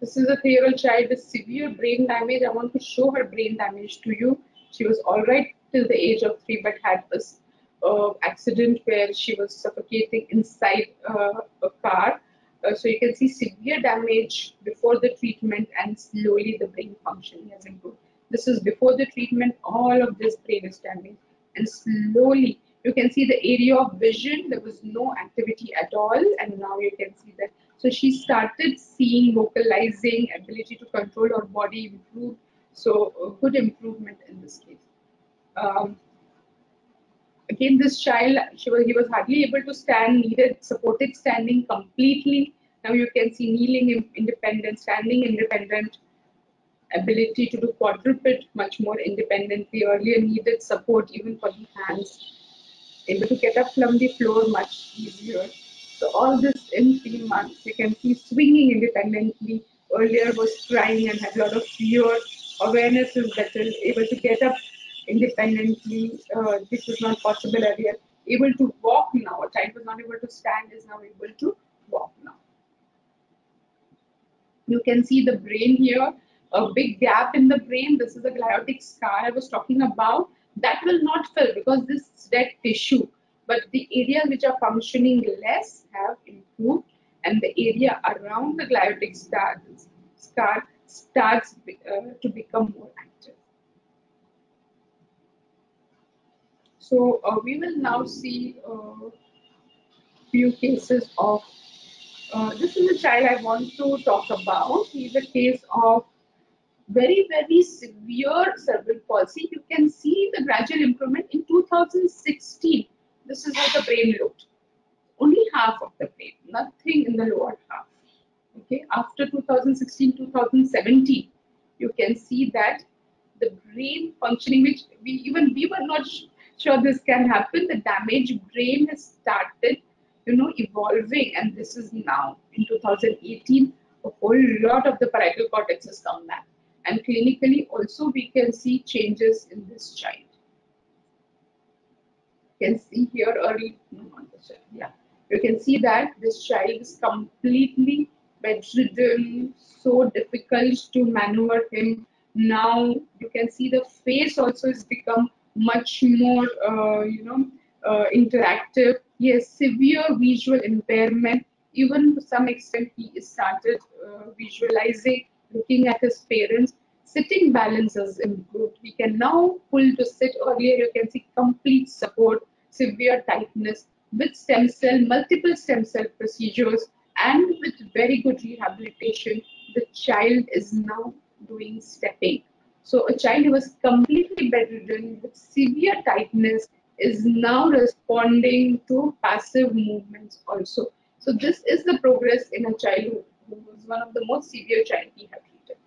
This is a three-year-old child with severe brain damage. I want to show her brain damage to you. She was all right till the age of three, but had this uh, accident where she was suffocating inside uh, a car. Uh, so you can see severe damage before the treatment and slowly the brain function has improved. This is before the treatment, all of this brain is damaged and slowly you can see the area of vision there was no activity at all. And now you can see that. So she started seeing vocalizing ability to control her body improved. So good improvement in this case. Um, again this child she was he was hardly able to stand needed supported standing completely now you can see kneeling independent standing independent ability to do quadruped much more independently. Earlier needed support even for the hands. Able to get up from the floor much easier. So all this in three months, you can see swinging independently. Earlier was crying and had a lot of fear. Awareness is better. Able to get up independently. Uh, this was not possible earlier. Able to walk now. A child was not able to stand is now able to walk now. You can see the brain here a big gap in the brain, this is a gliotic scar I was talking about, that will not fill because this is dead tissue. But the areas which are functioning less have improved and the area around the gliotic scar, scar starts uh, to become more active. So uh, we will now see a uh, few cases of, uh, this is a child I want to talk about. He's a case of very, very severe cerebral palsy. You can see the gradual improvement in 2016. This is how the brain looked. Only half of the brain, nothing in the lower half. Okay, after 2016, 2017, you can see that the brain functioning, which we even we were not sure this can happen. The damaged brain has started, you know, evolving, and this is now in 2018. A whole lot of the parietal cortex has come back, and clinically also we can see changes in this child. You can see here early, yeah, you can see that this child is completely bedridden, so difficult to maneuver him. Now you can see the face also has become much more, uh, you know, uh, interactive. He has severe visual impairment. Even to some extent, he started uh, visualizing, looking at his parents. Sitting balance has improved. He can now pull to sit. Earlier, you can see complete support, severe tightness with stem cell, multiple stem cell procedures, and with very good rehabilitation. The child is now doing stepping so a child who was completely bedridden with severe tightness is now responding to passive movements also. So this is the progress in a child who was one of the most severe child we have treated.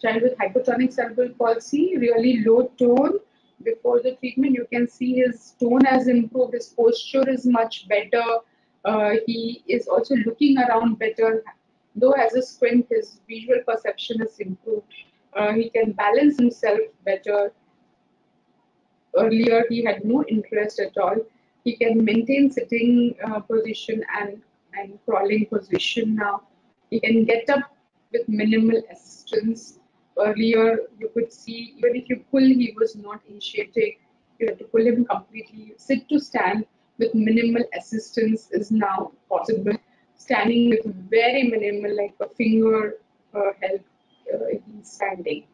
Child with hypotonic cerebral palsy, really low tone. Before the treatment, you can see his tone has improved, his posture is much better. Uh, he is also looking around better, Though as a squint, his visual perception is improved. Uh, he can balance himself better. Earlier, he had no interest at all. He can maintain sitting uh, position and, and crawling position now. He can get up with minimal assistance. Earlier, you could see even if you pull, he was not initiating. You had to pull him completely. Sit to stand with minimal assistance is now possible standing with very minimal, like a finger uh, help uh, in standing.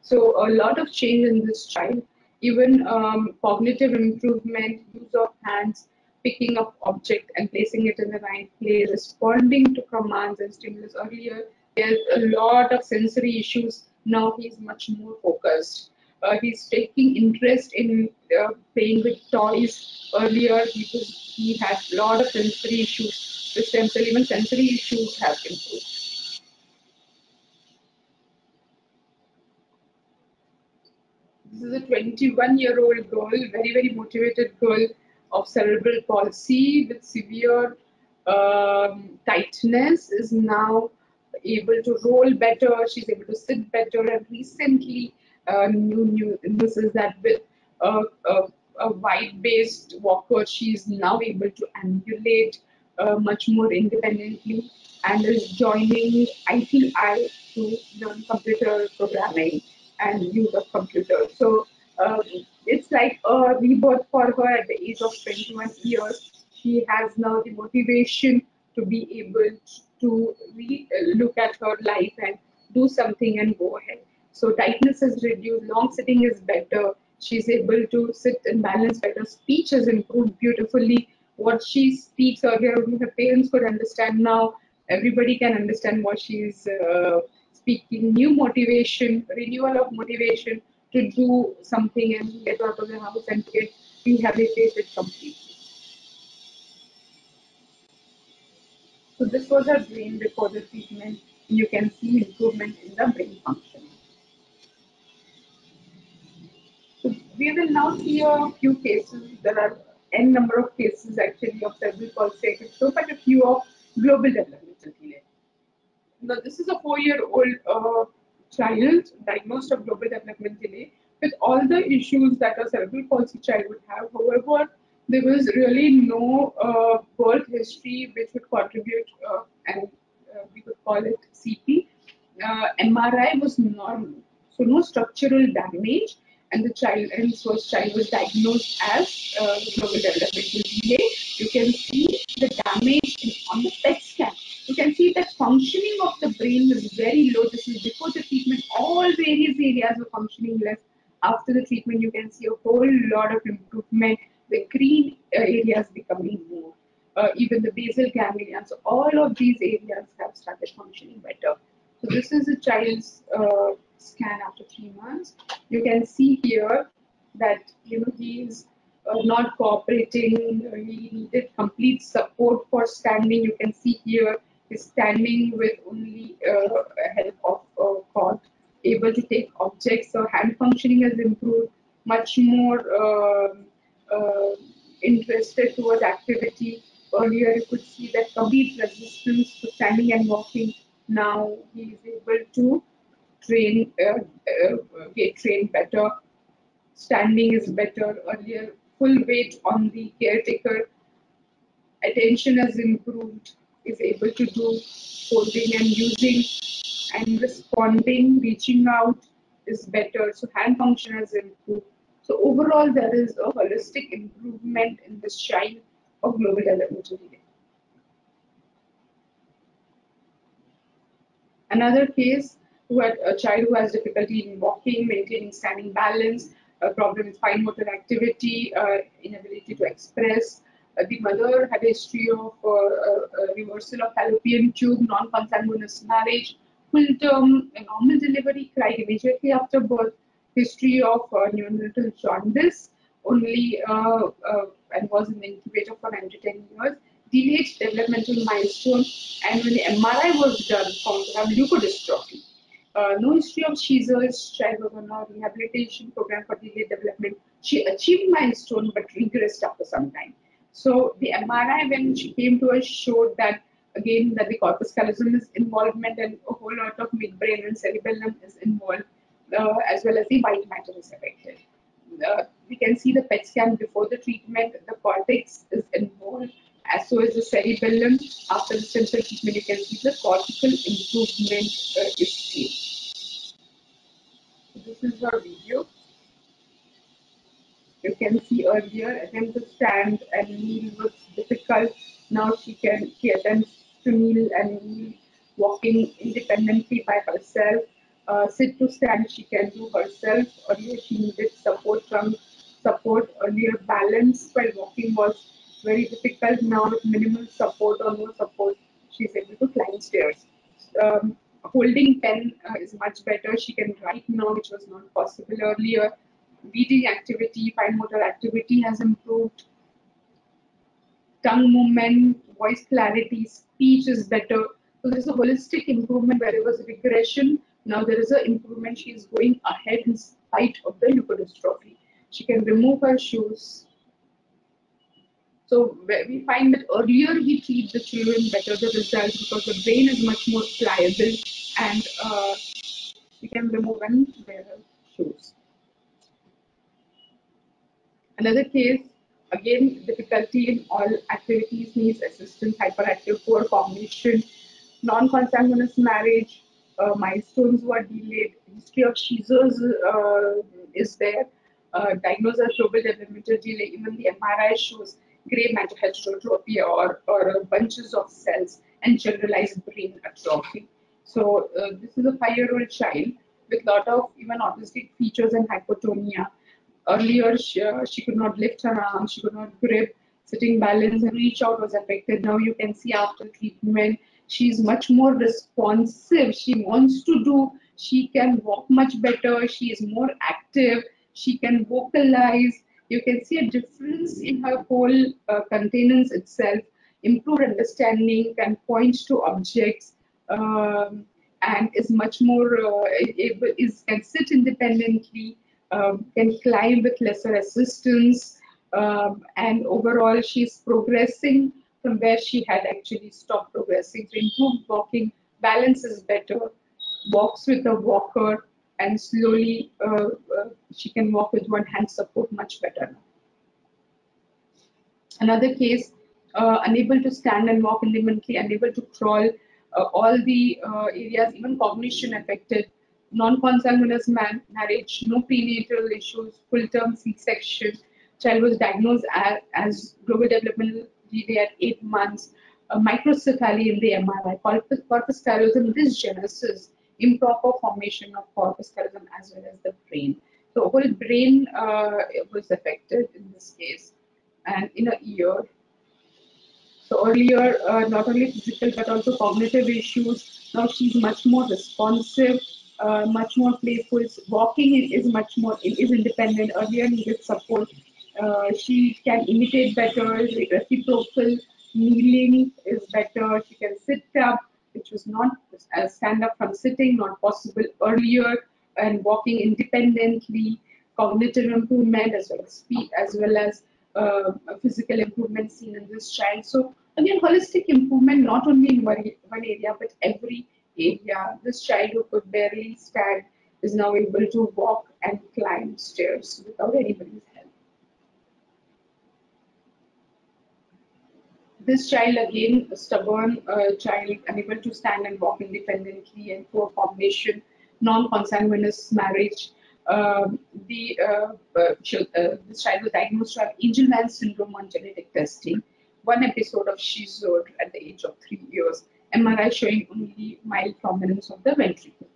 So a lot of change in this child, even um, cognitive improvement, use of hands, picking up object and placing it in the right place, responding to commands and stimulus. Earlier, there's a lot of sensory issues. Now he's much more focused. Uh, he's taking interest in uh, playing with toys. Earlier, he was he had a lot of sensory issues the stem cell, even sensory issues have improved. This is a 21 year old girl, very, very motivated girl of cerebral palsy with severe um, tightness, is now able to roll better, she's able to sit better, and recently, uh, new, new news is that with a, a, a wide based walker, she's now able to ambulate much more independently and is joining ITI to learn computer programming and use of computers. So uh, it's like a rebirth for her at the age of 21 years. She has now the motivation to be able to look at her life and do something and go ahead. So tightness is reduced, long sitting is better. She's able to sit and balance better. Speech has improved beautifully what she speaks earlier, her parents could understand now. Everybody can understand what she's uh, speaking. New motivation, renewal of motivation to do something and get out of the house and get rehabilitated completely. So this was her brain before the treatment. You can see improvement in the brain function. So we will now see a few cases. There are n number of cases actually of cerebral palsy. I can show a few of global developmental delay. Now, this is a four-year-old uh, child diagnosed of global development delay with all the issues that a cerebral palsy child would have. However, there was really no uh, birth history which would contribute, uh, and uh, we could call it CP. Uh, MRI was normal, so no structural damage and the child and his first child was diagnosed as uh, global developmental delay. You can see the damage on the PET scan. You can see that functioning of the brain was very low. This is before the treatment. All various areas were functioning less. After the treatment, you can see a whole lot of improvement. The green uh, areas becoming more. Uh, even the basal ganglia. So all of these areas have started functioning better. So this is a child's uh, scan after three months. You can see here that you know he is uh, not cooperating. He needed complete support for standing. You can see here he's standing with only uh, help of uh, cot, able to take objects. So hand functioning has improved, much more um, uh, interested towards activity. Earlier you could see that complete resistance to standing and walking. Now he is able to train, uh, uh, get trained better. Standing is better. Earlier full weight on the caretaker. Attention has improved, is able to do holding and using and responding, reaching out is better. So hand function has improved. So overall, there is a holistic improvement in this child of global developmental. Another case who had a child who has difficulty in walking, maintaining standing balance, a problem with fine motor activity, uh, inability to express. Uh, the mother had a history of uh, uh reversal of fallopian tube, non-consanguineous marriage, full term normal delivery, cried immediately after birth, history of uh, neonatal jaundice, only uh, and was in the incubator for 9 to 10 years. Delayed developmental milestone and when the MRI was done found to have leukodystrophy uh, no history of Seizures, child a rehabilitation program for delayed development. She achieved milestone but regressed after some time. So the MRI when she came to us showed that again that the corpus callosum is involvement and a whole lot of midbrain and cerebellum is involved uh, as well as the white matter is affected. Uh, we can see the PET scan before the treatment, the cortex is involved as so is the cerebellum. After the stem cell treatment, you can see the cortical improvement uh, is seen this is her video. You can see earlier attempt to stand and kneel was difficult. Now she can she attempts to kneel and kneel, walking independently by herself. Uh, sit to stand she can do herself. Earlier she needed support from support. Earlier balance while walking was very difficult. Now with minimal support or no support, she's able to climb stairs. Um, holding pen uh, is much better. She can write now, which was not possible earlier. Reading activity, fine motor activity has improved. Tongue movement, voice clarity, speech is better. So there's a holistic improvement where there was regression. Now there is an improvement. She is going ahead in spite of the leukodystrophy. She can remove her shoes. So we find that earlier we treat the children better the results because the brain is much more pliable and uh, we can remove and wear shoes. Another case, again, difficulty in all activities, needs assistance, hyperactive, poor cognition, non-consanguineous marriage, uh, milestones were delayed, history of seizures uh, is there, uh, diagnosis of global developmental delay, even the MRI shows gray matter heterotopia or, or bunches of cells and generalized brain atrophy. So uh, this is a five-year-old child with a lot of even autistic features and hypotonia. Earlier, she, uh, she could not lift her arm, she could not grip, sitting balance and reach out was affected. Now you can see after treatment, she's much more responsive. She wants to do, she can walk much better, she is more active, she can vocalize. You can see a difference in her whole uh, itself, improved understanding, can point to objects, um, and is much more uh, able, is can sit independently, um, can climb with lesser assistance, um, and overall she's progressing from where she had actually stopped progressing. So improved walking, balance is better, walks with a walker, and slowly uh, uh, she can walk with one hand support much better. Another case, uh, unable to stand and walk independently, unable to crawl, uh, all the areas, even cognition affected, non-consanguineous marriage, no prenatal issues, full-term C-section. Child was diagnosed as, as global developmental delay at eight months, uh, microcephaly in the MRI, corpus, corpus callosum dysgenesis, improper formation of corpus callosum as well as the brain. So whole brain uh, was affected in this case, and in a year so earlier, uh, not only physical but also cognitive issues. Now she's much more responsive, uh, much more playful. Walking is much more is independent. Earlier needed support. Uh, she can imitate better, reciprocal kneeling is better. She can sit up, which was not stand up from sitting, not possible earlier, and walking independently. Cognitive improvement as well as speed, as well as uh, physical improvement seen in this child. So again, holistic improvement not only in one, one area but every area. This child who could barely stand is now able to walk and climb stairs without anybody's help. This child again, a stubborn uh, child, unable to stand and walk independently and poor combination, non-consanguineous marriage. Um, the uh, uh, uh, this child was diagnosed to have Angelman syndrome on genetic testing. One episode of seizure at the age of three years. MRI showing only mild prominence of the ventricle.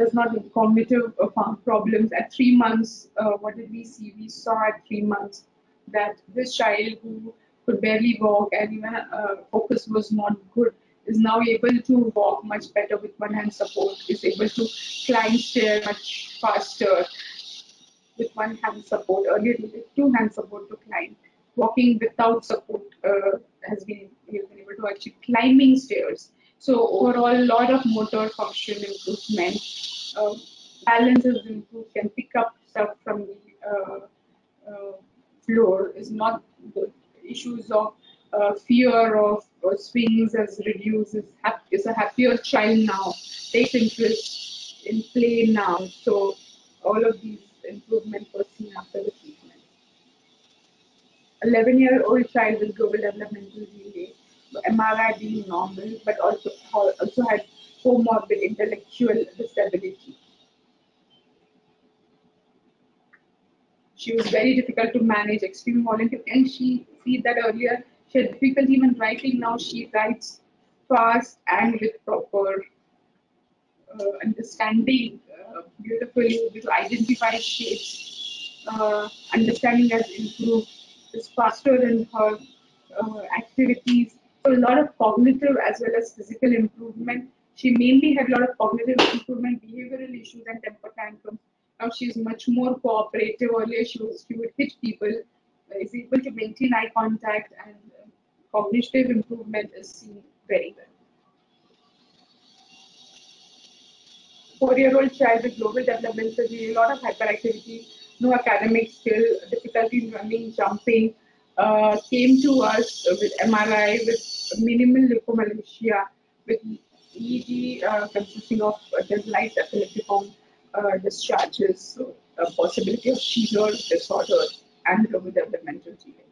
Does not have cognitive uh, problems. At three months, uh, what did we see? We saw at three months that this child who could barely walk and even uh, focus was not good is now able to walk much better with one hand support, is able to climb stairs much faster with one hand support. Earlier, with two hand support to climb. Walking without support uh, has been, been able to achieve climbing stairs so overall, a lot of motor function improvement. Uh, balance is improved, can pick up stuff from the uh, uh, floor. Is not the issues of uh, fear of swings as reduced. Is, is a happier child now. Takes interest in play now. So all of these improvements were seen after the treatment. 11 year old child with global developmental delay MRI being normal, but also also had comorbid intellectual disability. She was very difficult to manage, extreme volunteer, and she see that earlier she had difficulty even writing. Now she writes fast and with proper uh, understanding, uh, beautifully to identify shapes. Uh, understanding has improved. Is faster in her uh, activities so a lot of cognitive as well as physical improvement. She mainly had a lot of cognitive improvement, behavioral issues, and temper tantrums. Now she's much more cooperative. Earlier she was she would hit people, is able to maintain eye contact, and uh, cognitive improvement is seen very well. Four-year-old child with global developmental delay, a lot of hyperactivity, no academic skill, difficulty in running, jumping, uh, came to us with MRI with minimal leukomalacia with EEG uh, consisting of uh, light epileptiform uh, discharges, so a possibility of seizure disorder and developmental delay.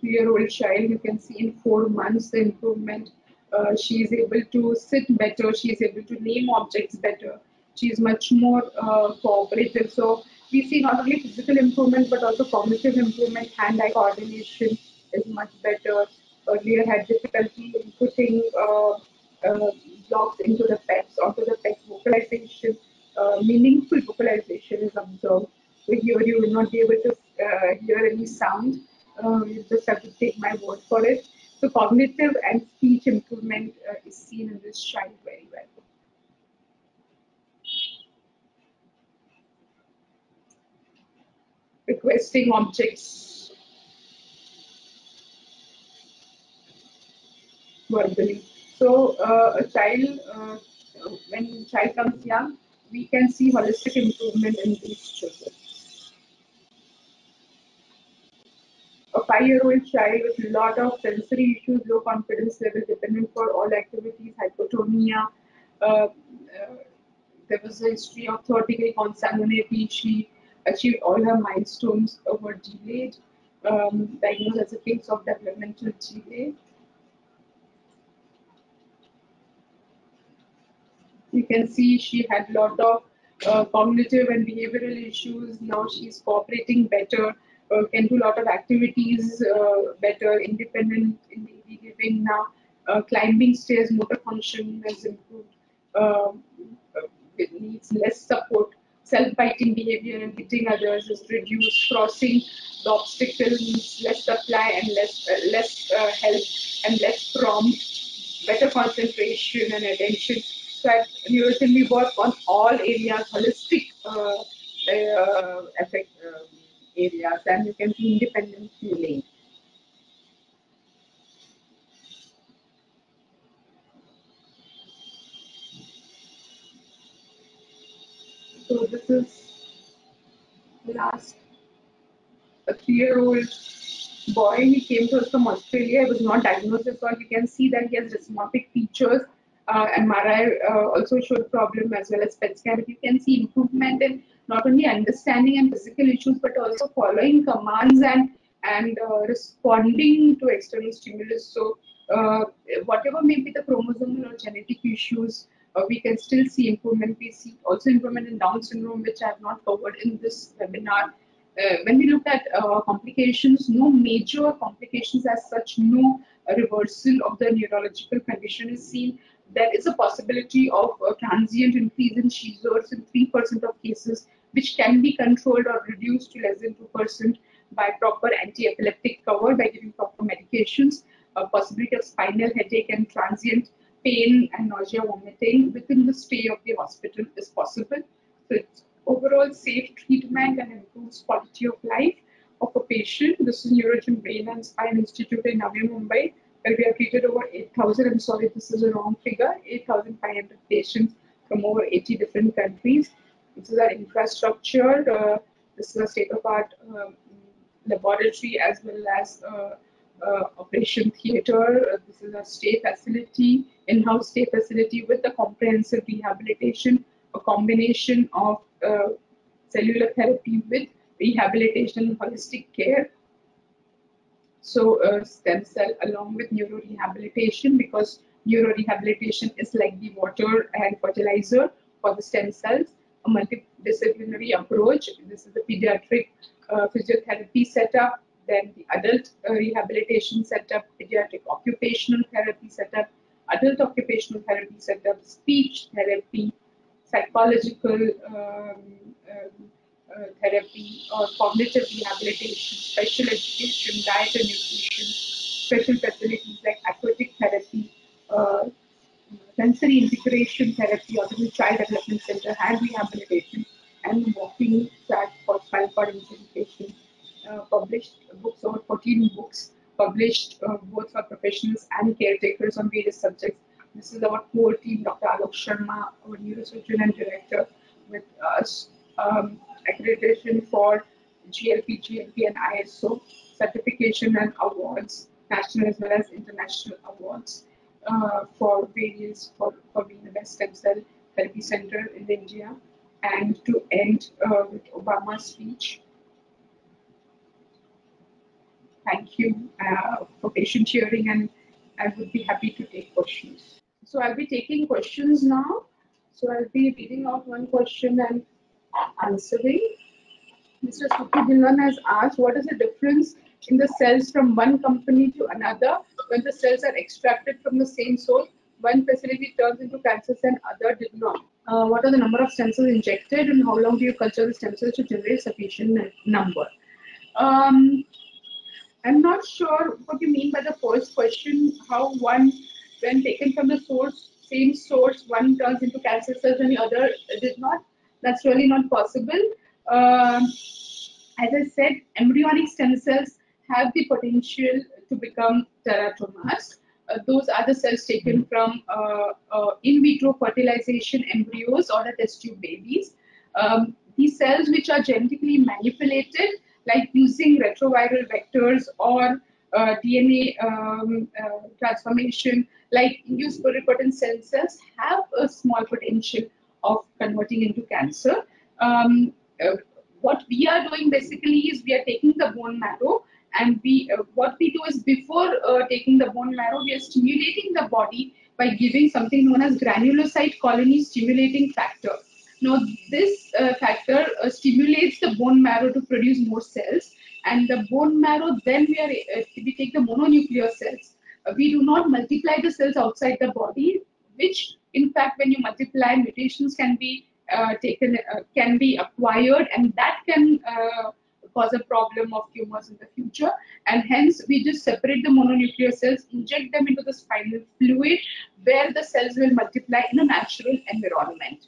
Three-year-old child, you can see in four months the improvement. Uh, she is able to sit better. She is able to name objects better. She is much more uh, cooperative. So we see not only physical improvement but also cognitive improvement, hand-eye coordination is much better. Earlier had difficulty in putting uh, uh, blocks into the PECs, onto the PECs vocalization, uh, meaningful vocalization is observed. So here you will not be able to hear any sound. Uh, you just have to take my word for it. So cognitive and speech improvement uh, is seen in this child very well. requesting objects verbally. So uh, a child, uh, when child comes young, we can see holistic improvement in these children. A five-year-old child with a lot of sensory issues, low confidence level, dependent for all activities, hypotonia. Uh, uh there was a history of third degree consanguinity. She achieved all her milestones were delayed, um, diagnosed as a case of developmental delay. You can see she had a lot of uh, cognitive and behavioral issues. Now she's cooperating better, uh, can do a lot of activities uh, better, independent in living now. Uh, climbing stairs, motor function has improved. Um, it needs less support self-biting behavior and hitting others is reduced. Crossing the obstacle needs less supply and less uh, less uh, help and less prompt. better concentration and attention. So at we work on all areas, holistic uh, uh, effect um, areas, and you can see independent feeling. So this is last a three-year-old boy. He came to us from Australia. He was not diagnosed at all. You can see that he has dysmorphic features. Uh, MRI uh, also showed problem as well as PET scan. You can see improvement in not only understanding and physical issues, but also following commands and and uh, responding to external stimulus. So uh, whatever may be the chromosomal or genetic issues, uh, we can still see improvement. We see also improvement in Down syndrome, which I have not covered in this webinar. Uh, when we look at complications, no major complications as such, no reversal of the neurological condition is seen. There is a possibility of a transient increase in seizures in 3% of cases, which can be controlled or reduced to less than 2% by proper anti-epileptic cover, by giving proper medications, a possibility of spinal headache and transient pain and nausea, vomiting within the stay of the hospital is possible. So it's overall safe treatment and improves quality of life of a patient. This is Neurogen Brain and Spine Institute in Navi Mumbai, we have treated over 8,000. I'm sorry, this is a wrong figure. 8,500 patients from over 80 different countries. This is our infrastructure. Uh, this is a state-of-art um, laboratory as well as uh, uh, operation theater. Uh, this is a stay facility, in-house stay facility with a comprehensive rehabilitation, a combination of uh, cellular therapy with rehabilitation holistic care. So uh, stem cell along with neurorehabilitation because neurorehabilitation is like the water and fertilizer for the stem cells, a multidisciplinary approach. This is the pediatric uh, physiotherapy setup, then the adult uh, rehabilitation setup, pediatric occupational therapy setup, adult occupational therapy setup, speech therapy, psychological um, um, therapy or cognitive rehabilitation, special education, diet and nutrition, special facilities like aquatic therapy, uh, sensory integration therapy, autism child development center, hand rehabilitation, and walking track for spinal cord injury patients. Uh, published books, over 14 books published uh, both for professionals and caretakers on various subjects this is our core team, Dr. Alok Sharma, our neurosurgeon and director, with us. Um, accreditation for GLP, GLP, and ISO certification and awards, national as well as international awards uh, for various for, for being the best stem cell therapy center in India. And to end uh, with Obama's speech, thank you uh, for patient hearing and I would be happy to take questions. So I'll be taking questions now. So I'll be reading out one question and answering. Mr. Suki Dhillon has asked, what is the difference in the cells from one company to another when the cells are extracted from the same source? One facility turns into cancer cells and other did not. Uh, what are the number of stem cells injected and how long do you culture the stem cells to generate sufficient number? Um, I'm not sure what you mean by the first question, how one when taken from the source, same source, one turns into cancer cells and the other did not. That's really not possible. Um, as I said, embryonic stem cells have the potential to become teratomas. Uh, those are the cells taken from uh, uh, in vitro fertilization embryos or the test tube babies. Um, these cells which are genetically manipulated, like using retroviral vectors or uh, DNA um, uh, transformation, like induced pluripotent stem cells, have a small potential of converting into cancer. Um, uh, what we are doing basically is we are taking the bone marrow and we uh, what we do is before uh, taking the bone marrow we are stimulating the body by giving something known as granulocyte colony stimulating factor now this uh, factor stimulates the bone marrow to produce more cells and the bone marrow, then we are uh, we take the mononuclear cells. Uh, we do not multiply the cells outside the body, which in fact, when you multiply, mutations can be uh, taken, uh, can be acquired, and that can uh, cause a problem of tumors in the future. And hence, we just separate the mononuclear cells, inject them into the spinal fluid where the cells will multiply in a natural environment.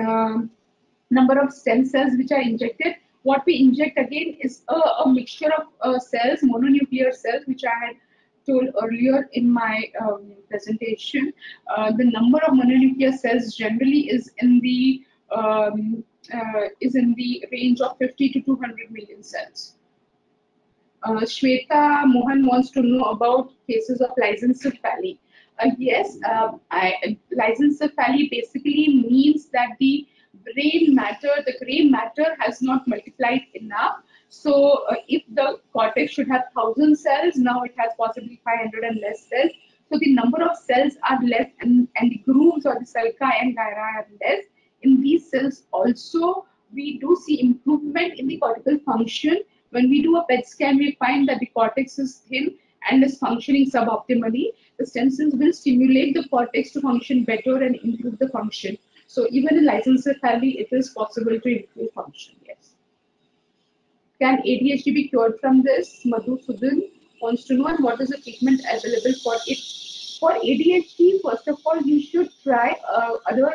Um, number of stem cells which are injected. What we inject again is a, a mixture of uh, cells, mononuclear cells, which I had told earlier in my um, presentation. Uh, the number of mononuclear cells generally is in the um, uh, is in the range of 50 to 200 million cells. Uh, Shweta Mohan wants to know about cases of lissencephaly. Uh, yes, uh, I, lissencephaly basically means that the brain matter, the gray matter has not multiplied enough. So uh, if the cortex should have 1000 cells, now it has possibly 500 and less cells. So the number of cells are less and, and the grooves or the sulci and gyri are less. In these cells also, we do see improvement in the cortical function. When we do a PET scan, we find that the cortex is thin and is functioning suboptimally. The stem cells will stimulate the cortex to function better and improve the function. So even in lissencephaly, it is possible to improve function. Can ADHD be cured from this? Madhu Sudhan wants to know and what is the treatment available for it? For ADHD, first of all, you should try uh, other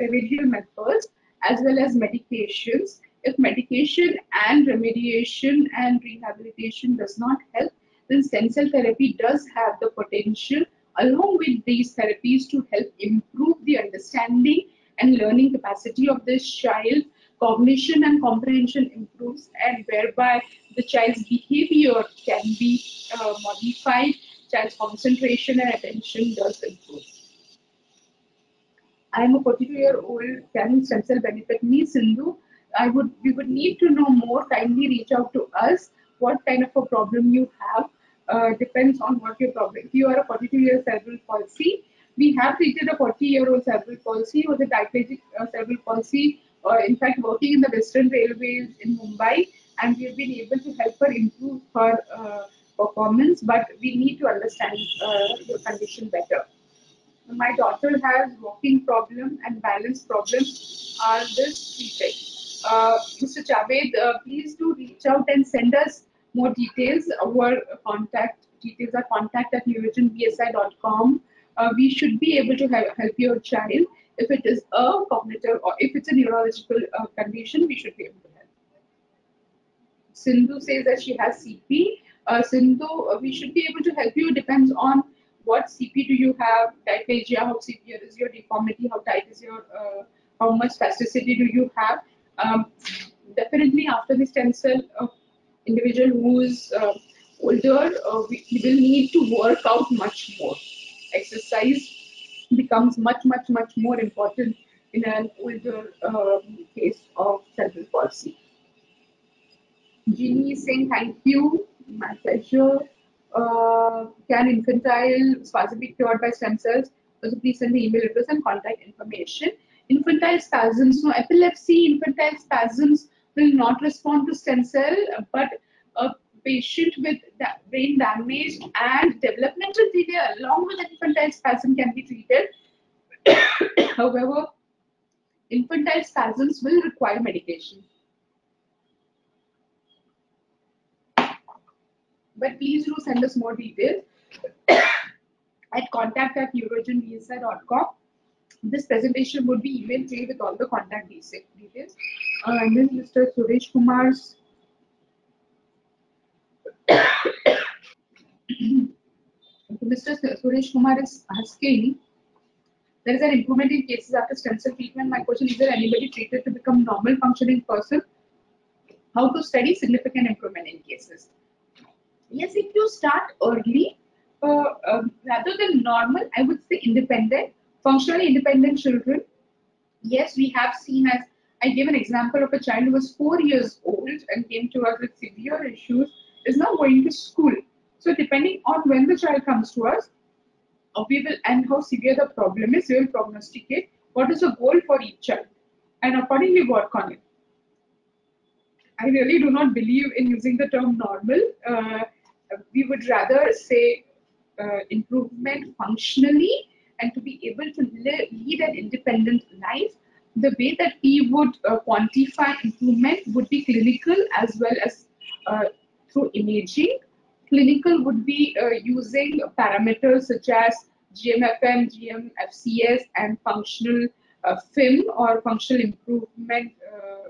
remedial methods as well as medications. If medication and remediation and rehabilitation does not help, then stem cell therapy does have the potential along with these therapies to help improve the understanding and learning capacity of this child, cognition and comprehension improves, and whereby the child's behavior can be uh, modified, child's concentration and attention does improve. I'm a 42 year old. Can stem cell benefit me, Sindhu? I would we would need to know more. Kindly reach out to us. What kind of a problem you have uh, depends on what your problem. If you are a 42 year cerebral palsy, we have treated a 40 year old cerebral palsy with a diplegic uh, cerebral palsy, uh, in fact, working in the Western Railways in Mumbai, and we've been able to help her improve her uh, performance. But we need to understand uh, your condition better. My daughter has walking problem and balance problem. Are this treated? Uh, Mr. Javed, uh, please do reach out and send us more details. Our contact details are contact at neurogenbsi.com uh, we should be able to help, help your child. If it is a cognitive or if it's a neurological uh, condition, we should be able to help. Sindhu says that she has CP. Uh, Sindhu, uh, we should be able to help you. Depends on what CP do you have, diplegia, how severe is your deformity, how tight is your, uh, how much spasticity do you have. Um, definitely after the stem cell uh, individual who is uh, older, uh, we, we will need to work out much more exercise becomes much, much, much more important in an older um, case of cerebral palsy. Jeannie saying thank you, my pleasure. Uh, can infantile spasm be cured by stem cells? So please send the email address and contact information. Infantile spasms, no epilepsy, infantile spasms will not respond to stem cell, but uh, patient with brain damage and developmental delay along with infantile spasm can be treated. However, infantile spasms will require medication. But please do send us more details at contact at neurogenbsi.com. This presentation would be emailed to you with all the contact details. Uh, and then Mr. Suresh Kumar's Mr. Suresh Kumar is asking, there is an improvement in cases after stem cell treatment. My question is there anybody treated to become normal functioning person? How to study significant improvement in cases? Yes, if you start early, uh, um, rather than normal, I would say independent, functionally independent children. Yes, we have seen as I gave an example of a child who was four years old and came to us with severe issues is now going to school. So depending on when the child comes to us, uh, we will and how severe the problem is, we will prognosticate what is the goal for each child and accordingly work on it. I really do not believe in using the term normal. Uh, we would rather say uh, improvement functionally and to be able to lead an independent life. the way that we would uh, quantify improvement would be clinical as well as uh, through imaging. Clinical would be uh, using parameters such as GMFM, GMFCS, and functional uh, FIM or functional improvement uh,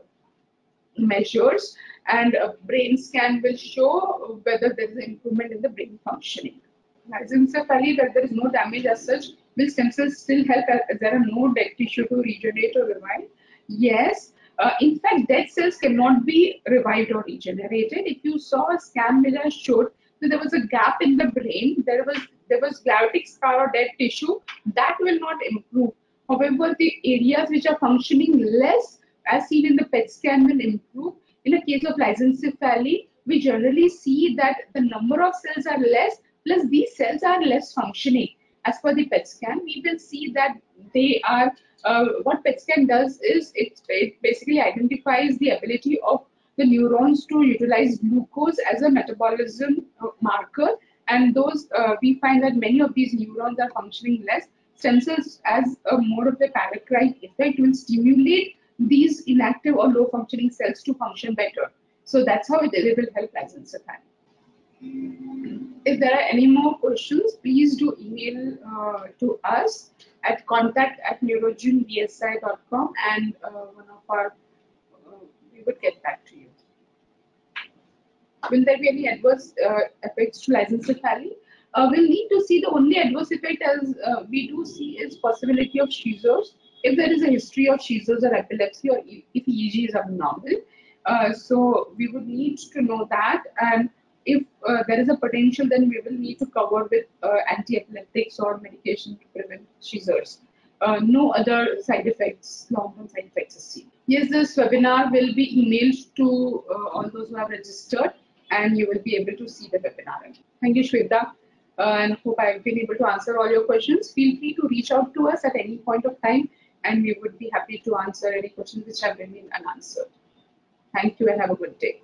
measures. And a brain scan will show whether there is improvement in the brain functioning. Lissencephaly, where there is no damage as such, will stem cells still help as there are no dead tissue to regenerate or revive? Yes. Uh, in fact, dead cells cannot be revived or regenerated. If you saw a scan which showed that there was a gap in the brain, there was there was gravity scar or dead tissue, that will not improve. However, the areas which are functioning less, as seen in the PET scan, will improve. In a case of lissencephaly, we generally see that the number of cells are less, plus these cells are less functioning as per the PET scan, we will see that they are, uh, what PET scan does is it, it basically identifies the ability of the neurons to utilize glucose as a metabolism uh, marker. And those, uh, we find that many of these neurons are functioning less. Stem cells, as a of the paracrine effect, will stimulate these inactive or low functioning cells to function better. So that's how it, it will help lissencephaly. If there are any more questions, please do email uh, to us at contact at neurogenbsi.com and uh, one of our, would get back to you. Will there be any adverse uh, effects to lissencephaly? Uh, we'll need to see the only adverse effect as uh, we do see is possibility of seizures. If there is a history of seizures or epilepsy or if EEG is abnormal, so we would need to know that and if uh, there is a potential, then we will need to cover with uh, anti-epileptics or medication to prevent seizures. Uh, no other side effects, long-term side effects are seen. Yes, this webinar will be emailed to uh, all those who have registered and you will be able to see the webinar. Thank you, Shweta. Uh, and hope I've been able to answer all your questions. Feel free to reach out to us at any point of time and we would be happy to answer any questions which have been unanswered. Thank you and have a good day.